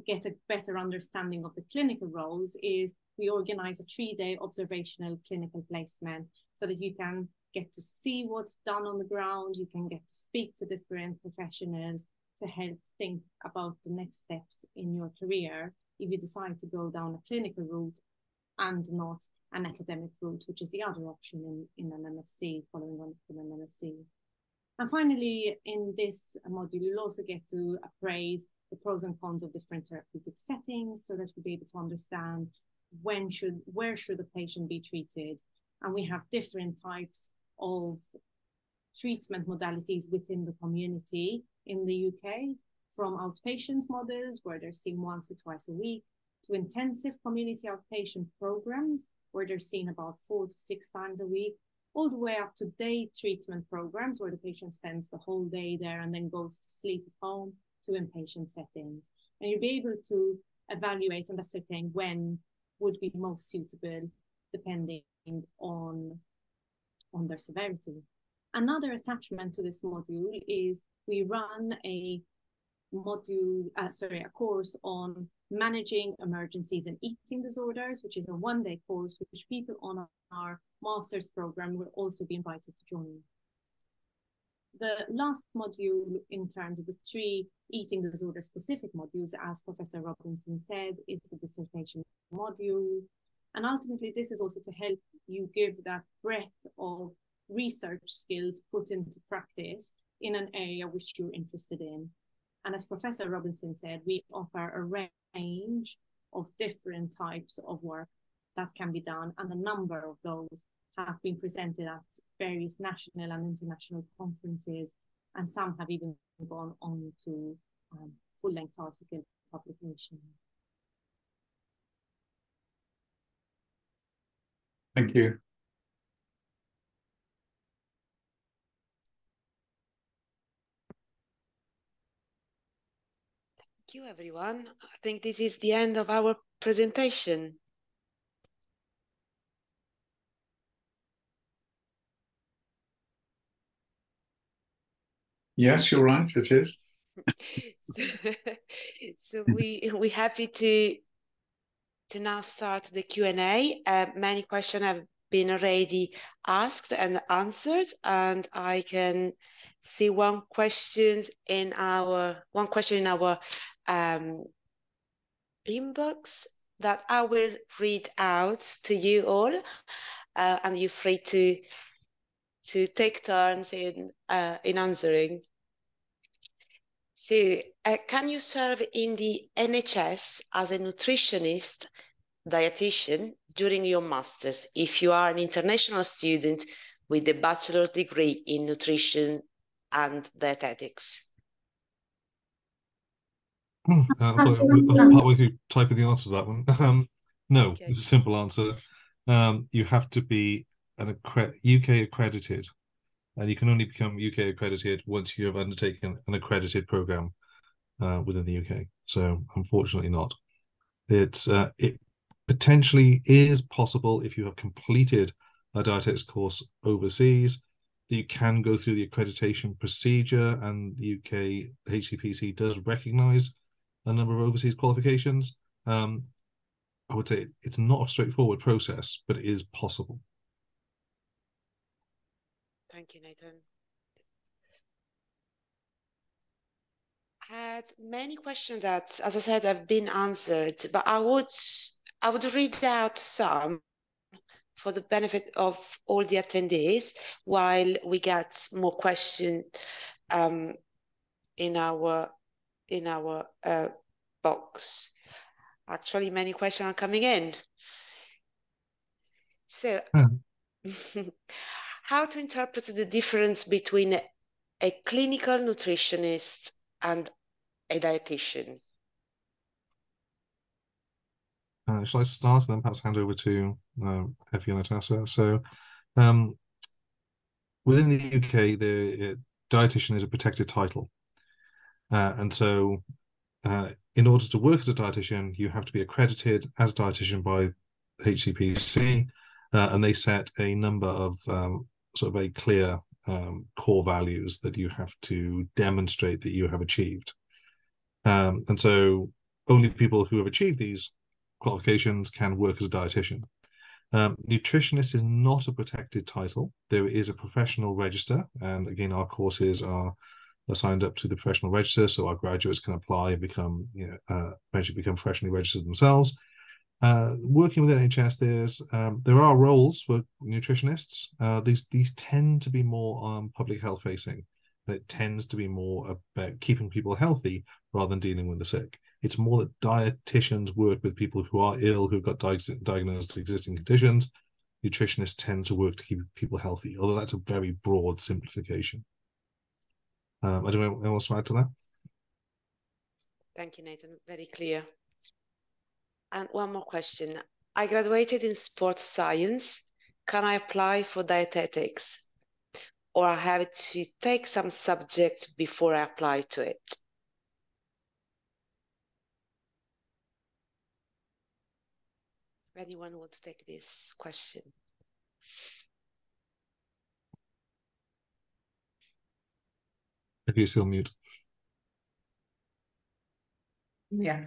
get a better understanding of the clinical roles is we organize a three-day observational clinical placement so that you can get to see what's done on the ground, you can get to speak to different professionals to help think about the next steps in your career if you decide to go down a clinical route and not an academic route, which is the other option in, in an MSc, following on from an MSc. And finally, in this module, you'll also get to appraise the pros and cons of different therapeutic settings so that you'll be able to understand when should, where should the patient be treated. And we have different types of treatment modalities within the community in the UK, from outpatient models where they're seen once or twice a week, to intensive community outpatient programs where they're seen about four to six times a week, all the way up to day treatment programs where the patient spends the whole day there and then goes to sleep at home to inpatient settings. And you'll be able to evaluate and ascertain when would be most suitable depending on, on their severity. Another attachment to this module is we run a module, uh, sorry, a course on managing emergencies and eating disorders, which is a one-day course which people on our master's program will also be invited to join. The last module in terms of the three eating disorder specific modules, as Professor Robinson said, is the dissertation module. And ultimately, this is also to help you give that breadth of research skills put into practice in an area which you're interested in. And as Professor Robinson said, we offer a range of different types of work that can be done, and a number of those have been presented at various national and international conferences, and some have even gone on to um, full-length article publication. Thank you. Thank you, everyone. I think this is the end of our presentation. Yes, you're right, it is. so, so we we're happy to to now start the Q&A. Uh, many questions have been already asked and answered, and I can see one question in our one question in our um, inbox that I will read out to you all, uh, and you're free to to take turns in uh, in answering. So, uh, can you serve in the NHS as a nutritionist, dietitian during your masters if you are an international student with a bachelor's degree in nutrition and dietetics? Hmm, uh, partway through typing the answer to that one. Um, no, okay. it's a simple answer. Um, you have to be an UK accredited, and you can only become UK accredited once you have undertaken an accredited program uh, within the UK. So, unfortunately, not. It's uh, it potentially is possible if you have completed a dietetics course overseas you can go through the accreditation procedure, and the UK HCPC does recognise a number of overseas qualifications. Um, I would say it's not a straightforward process, but it is possible. Thank you, Nathan. Had many questions that, as I said, have been answered, but I would I would read out some for the benefit of all the attendees while we get more questions um, in our in our uh, box. Actually, many questions are coming in. So, hmm. how to interpret the difference between a, a clinical nutritionist and a dietitian? Uh, shall I start and then perhaps hand over to uh, Effie and Natasha? So, um, within the UK, the uh, dietitian is a protected title. Uh, and so, uh, in order to work as a dietitian, you have to be accredited as a dietitian by HCPC, uh, and they set a number of um, sort of very clear um, core values that you have to demonstrate that you have achieved. Um, and so, only people who have achieved these qualifications can work as a dietitian. Um, nutritionist is not a protected title. There is a professional register, and again, our courses are are signed up to the professional register, so our graduates can apply and become, you know, uh, eventually become professionally registered themselves. Uh, working with NHS, there's um, there are roles for nutritionists. Uh, these these tend to be more um, public health facing, and it tends to be more about keeping people healthy rather than dealing with the sick. It's more that dietitians work with people who are ill, who've got di- diagnosed existing conditions. Nutritionists tend to work to keep people healthy, although that's a very broad simplification. Um, I don't know anyone else to add to that. Thank you, Nathan. Very clear. And one more question. I graduated in sports science. Can I apply for dietetics? Or I have to take some subject before I apply to it? Anyone want to take this question? If you're still mute. Yeah.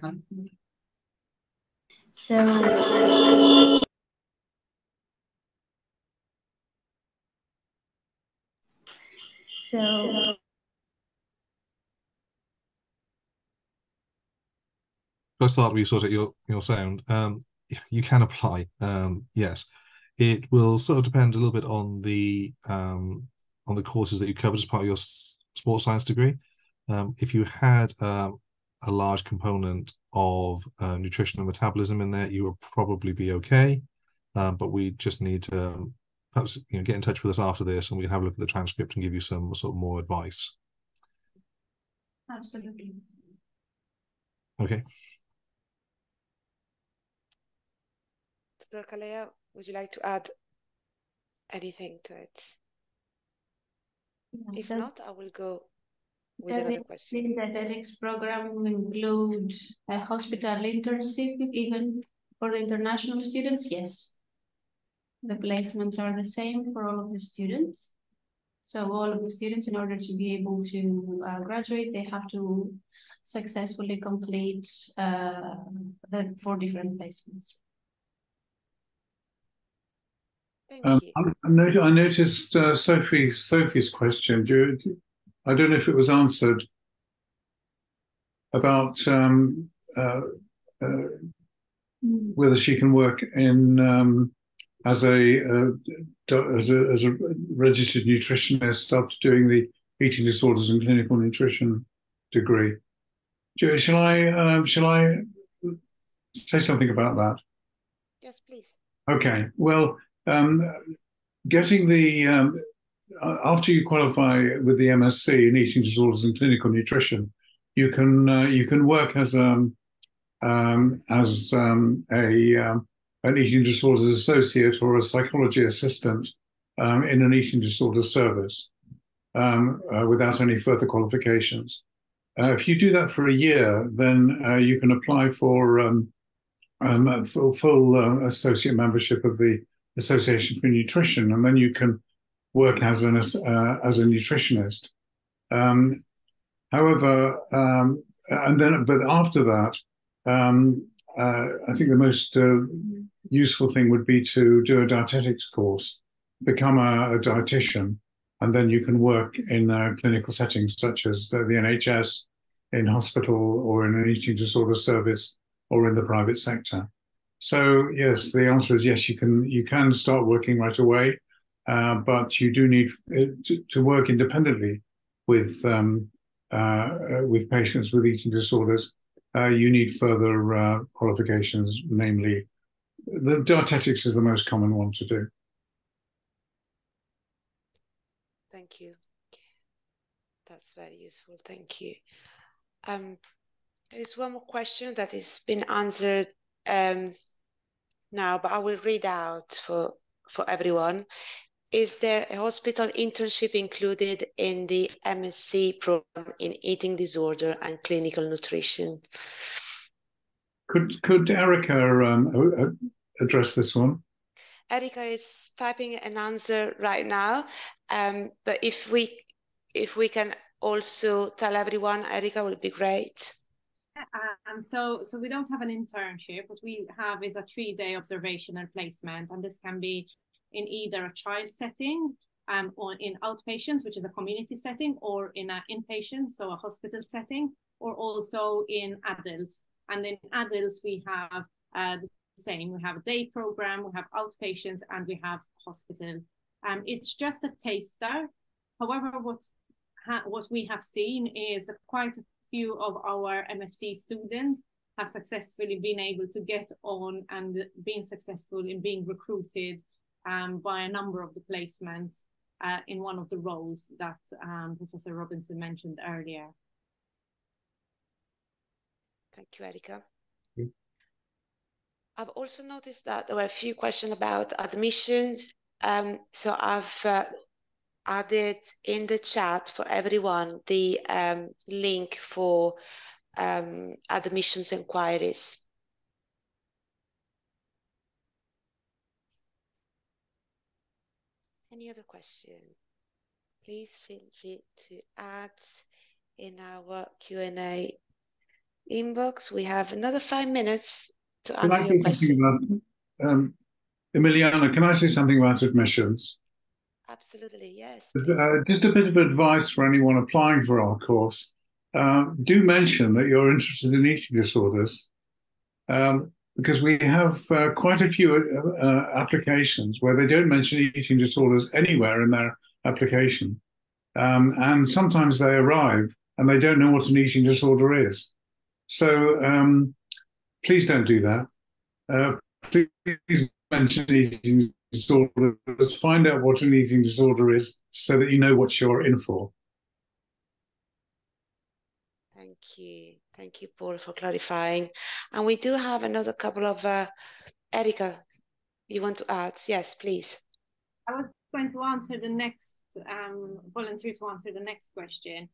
So so First start we sort of your your sound. Um, you can apply. Um, yes, it will sort of depend a little bit on the um on the courses that you covered as part of your sports science degree. Um, if you had um, a large component of uh, nutrition and metabolism in there, you will probably be okay. Um, but we just need to um, perhaps you know get in touch with us after this, and we can have a look at the transcript and give you some sort of more advice. Absolutely. Okay. Dr. Kalea, would you like to add anything to it? If not, I will go with does another question. The dietetics program include a hospital internship even for the international students? Yes. The placements are the same for all of the students. So all of the students, in order to be able to uh, graduate, they have to successfully complete uh, the four different placements. Thank um, you. I, I noticed uh, Sophie Sophie's question. Do you, I don't know if it was answered about um, uh, uh, whether she can work in um, as a, uh, as a, as a registered nutritionist after doing the eating disorders and clinical nutrition degree. Shall I um, shall I say something about that? Yes, please. Okay. Well, um, getting the um, after you qualify with the MSc in eating disorders and clinical nutrition, you can uh, you can work as um, um as um, a um, an eating disorders associate or a psychology assistant um, in an eating disorder service uh, without any further qualifications. Uh, if you do that for a year, then uh, you can apply for full, full uh, associate membership of the Association for Nutrition, and then you can work as an uh, as a nutritionist. Um, however, um, and then but after that, um, uh, I think the most uh, useful thing would be to do a dietetics course, become a, a dietitian, and then you can work in uh, clinical settings such as the, the NHS, in hospital, or in an eating disorder service, or in the private sector. So yes, the answer is yes. You can you can start working right away, uh, but you do need uh, to, to work independently with um, uh, with patients with eating disorders. Uh, you need further uh, qualifications, namely the dietetics is the most common one to do. Thank you. That's very useful. Thank you. Um, there's one more question that has been answered um, now, but I will read out for, for everyone. Is there a hospital internship included in the MSc program in eating disorder and clinical nutrition? Could could Erica um, address this one? Erica is typing an answer right now, um, but if we if we can also tell everyone, Erica would be great. Um, so, so we don't have an internship. What we have is a three-day observational placement, and this can be in either a child setting, um, or in outpatients, which is a community setting, or in an inpatient, so a hospital setting, or also in adults. And in adults, we have uh, the same. We have a day program, we have outpatients, and we have hospital. Um, it's just a taster. However, what's what we have seen is that quite a few of our MSc students have successfully been able to get on and been successful in being recruited um, by a number of the placements uh, in one of the roles that um, Professor Robinson mentioned earlier. Thank you, Erika. Mm -hmm. I've also noticed that there were a few questions about admissions. Um, so I've uh, added in the chat for everyone the um, link for um, admissions inquiries. Any other question? Please feel free to add in our Q&A inbox. We have another five minutes to answer your question. About, um, Emiliana, can I say something about admissions? Absolutely, yes. Uh, just a bit of advice for anyone applying for our course. Um, do mention that you're interested in eating disorders um, because we have uh, quite a few uh, uh, applications where they don't mention eating disorders anywhere in their application. Um, and sometimes they arrive and they don't know what an eating disorder is. So um, please don't do that. Uh, please mention eating disorders, find out what an eating disorder is so that you know what you're in for. Thank you. Thank you, Paul, for clarifying. And we do have another couple of, uh, Erica, you want to add? Yes, please. I was going to answer the next, um, volunteer to answer the next question.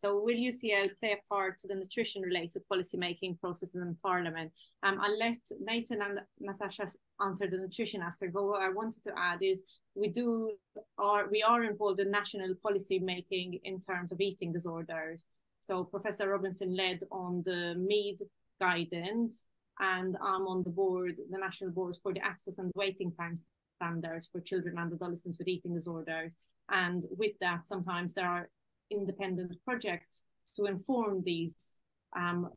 So will UCL play a part to the nutrition-related policy-making process in Parliament? Um, I'll let Nathan and Natasha answer the nutrition aspect, but what I wanted to add is we do are we are involved in national policy making in terms of eating disorders. So Professor Robinson led on the MEED guidance, and I'm on the board, the national boards for the access and waiting time standards for children and adolescents with eating disorders. And with that, sometimes there are independent projects to inform these um,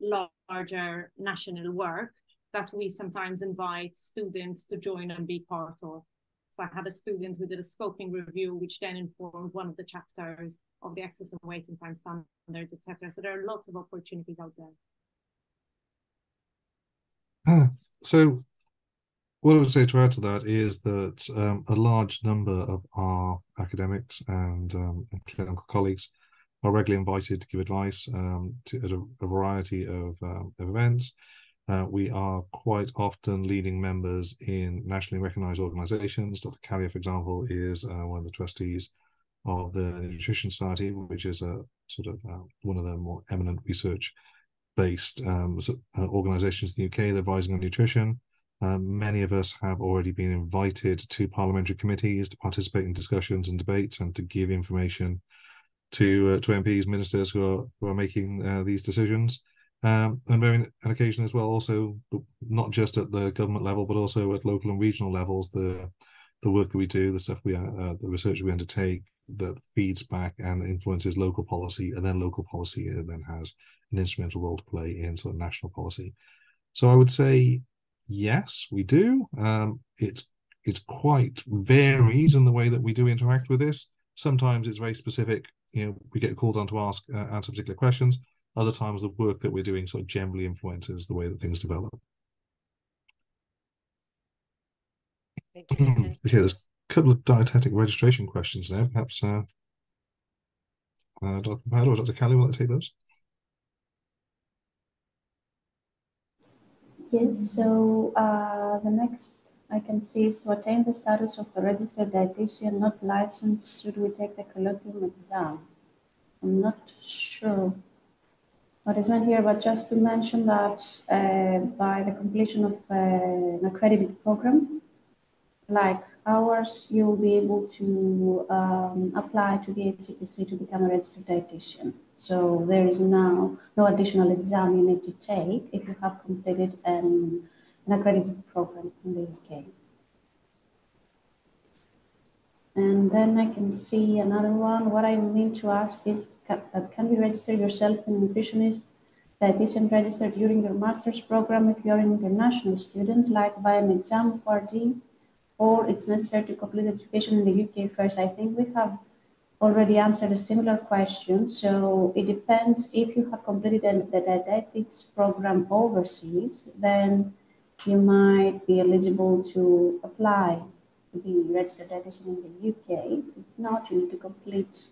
larger national work that we sometimes invite students to join and be part of. So I had a student who did a scoping review, which then informed one of the chapters of the access and waiting time standards, etc. So there are lots of opportunities out there. Ah, so what I would say to add to that is that um, a large number of our academics and, um, clinical colleagues are regularly invited to give advice um, to, at a, a variety of, um, events. Uh, we are quite often leading members in nationally recognized organizations. Dr. Kalea, for example, is uh, one of the trustees of the Nutrition Society, which is a sort of uh, one of the more eminent research based um, uh, organizations in the UK, the Rising on Nutrition. Um, many of us have already been invited to parliamentary committees to participate in discussions and debates and to give information to uh, to MPs, ministers who are who are making uh, these decisions. Um, and very an occasion as well, also not just at the government level, but also at local and regional levels, the the work that we do, the stuff we uh, uh the research we undertake that feeds back and influences local policy, and then local policy then has an instrumental role to play in sort of national policy. So I would say yes, we do. Um, it's it's quite varies in the way that we do interact with this. Sometimes it's very specific. You know, we get called on to ask uh, answer particular questions. Other times, the work that we're doing sort of generally influences the way that things develop. Thank you. okay, there's a couple of dietetic registration questions now. Perhaps uh, uh, Dr. Pad or Dr. Kalea will take those. Yes, so uh, the next I can see is to attain the status of a registered dietitian not licensed, should we take the colloquium exam? I'm not sure what is meant here, but just to mention that uh, by the completion of uh, an accredited program, like ours, you'll be able to um, apply to the HCPC to become a registered dietitian. So there is now no additional exam you need to take if you have completed an, an accredited program in the UK. And then I can see another one. What I mean to ask is can you register yourself a nutritionist dietitian registered during your master's program if you're an international student, like by an exam of RD, or it's necessary to complete education in the UK first? I think we have already answered a similar question. So it depends if you have completed the dietetics program overseas, then you might be eligible to apply to be registered dietitian in the UK. If not, you need to complete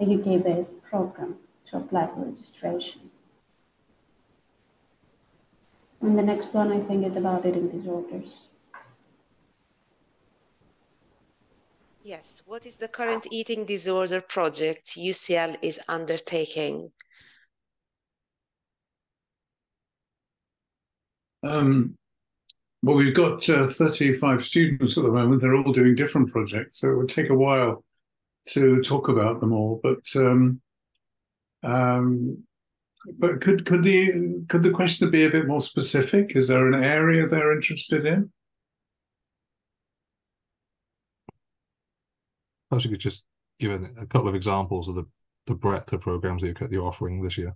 a UK-based program to apply for registration. And the next one I think is about eating disorders. Yes, what is the current eating disorder project UCL is undertaking? Um, well, we've got uh, 35 students at the moment. They're all doing different projects, so it would take a while to talk about them all. But um, um, but could could the could the question be a bit more specific? Is there an area they're interested in? Perhaps you could just give a couple of examples of the, the breadth of programs that you're, you're offering this year.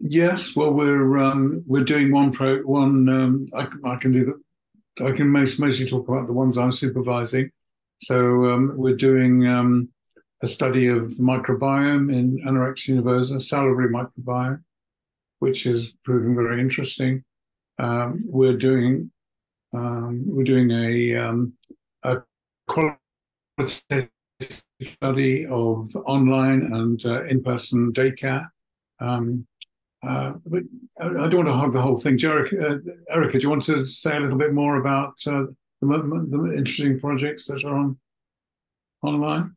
Yes, well, we're um, we're doing one pro one. Um, I, I can do that. I can most, mostly talk about the ones I'm supervising. So um, we're doing um, a study of microbiome in anorexia nervosa, salivary microbiome, which is proving very interesting. Um, we're doing um, we're doing a, um, a qualitative study of online and uh, in-person daycare. Um, uh, but I don't want to hog the whole thing. Jerica, uh, Erica, do you want to say a little bit more about uh, the, the interesting projects that are on online?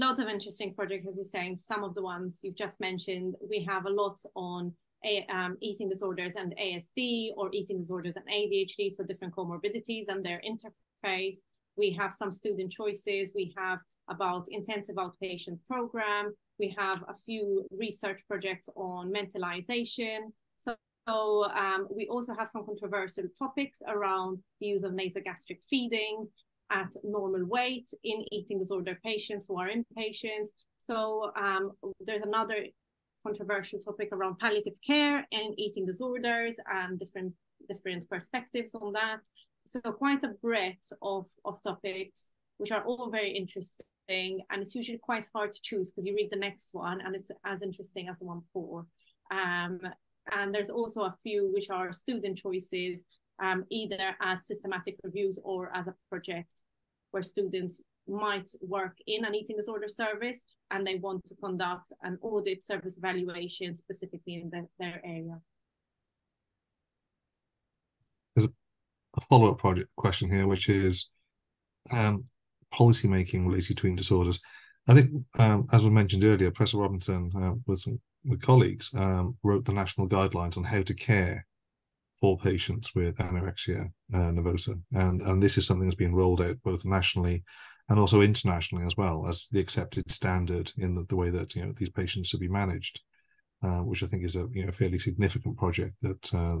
lots of interesting projects, as you're saying. Some of the ones you've just mentioned, we have a lot on a, um, eating disorders and ASD or eating disorders and ADHD, so different comorbidities and their interface. We have some student choices. We have about intensive outpatient program. We have a few research projects on mentalization. So So um, we also have some controversial topics around the use of nasogastric feeding at normal weight in eating disorder patients who are inpatients. So um, there's another controversial topic around palliative care and eating disorders and different different perspectives on that. So quite a breadth of, of topics, which are all very interesting. And it's usually quite hard to choose because you read the next one and it's as interesting as the one before. Um, and there's also a few which are student choices, um, either as systematic reviews or as a project where students might work in an eating disorder service and they want to conduct an audit service evaluation specifically in the, their area. There's a follow-up project question here, which is um, policy making related to eating disorders. I think, um, as was mentioned earlier, Professor Robinson, uh, with some with colleagues, um, wrote the national guidelines on how to care for patients with anorexia uh, nervosa, and and this is something that's being rolled out both nationally and also internationally as well as the accepted standard in the, the way that you know these patients should be managed, uh, which I think is a you know fairly significant project that uh,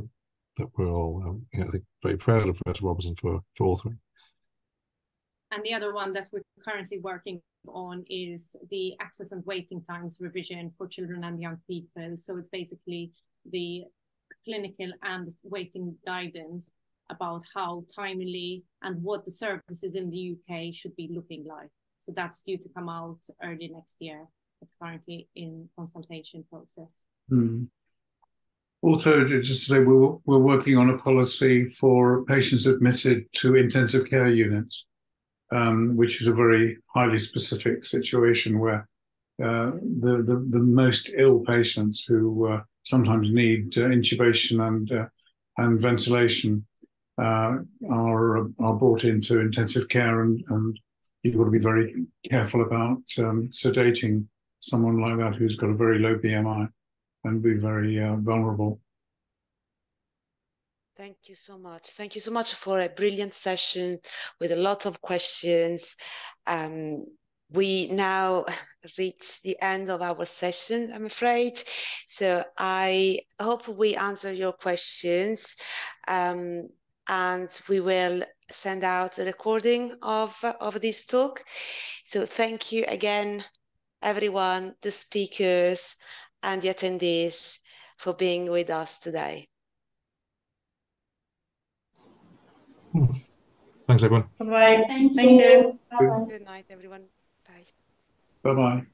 that we're all um, you know, I think very proud of Professor Robinson for for authoring. And the other one that we're currently working on is the access and waiting times revision for children and young people. So it's basically the clinical and waiting guidance about how timely and what the services in the UK should be looking like. So that's due to come out early next year. It's currently in consultation process. Mm. Also, just to say, we're, we're working on a policy for patients admitted to intensive care units, um, which is a very highly specific situation where uh, the, the, the most ill patients who uh, sometimes need uh, intubation and uh, and ventilation uh, are are brought into intensive care, and, and you've got to be very careful about um, sedating someone like that who's got a very low BMI and be very uh, vulnerable. Thank you so much. Thank you so much for a brilliant session with a lot of questions. Um, we now reach the end of our session, I'm afraid. So I hope we answer your questions. Um, and we will send out the recording of, of this talk. So thank you again, everyone, the speakers and the attendees for being with us today. Hmm. Thanks, everyone. Bye-bye. Thank, Thank you. you. Good night, everyone. Bye. Bye bye.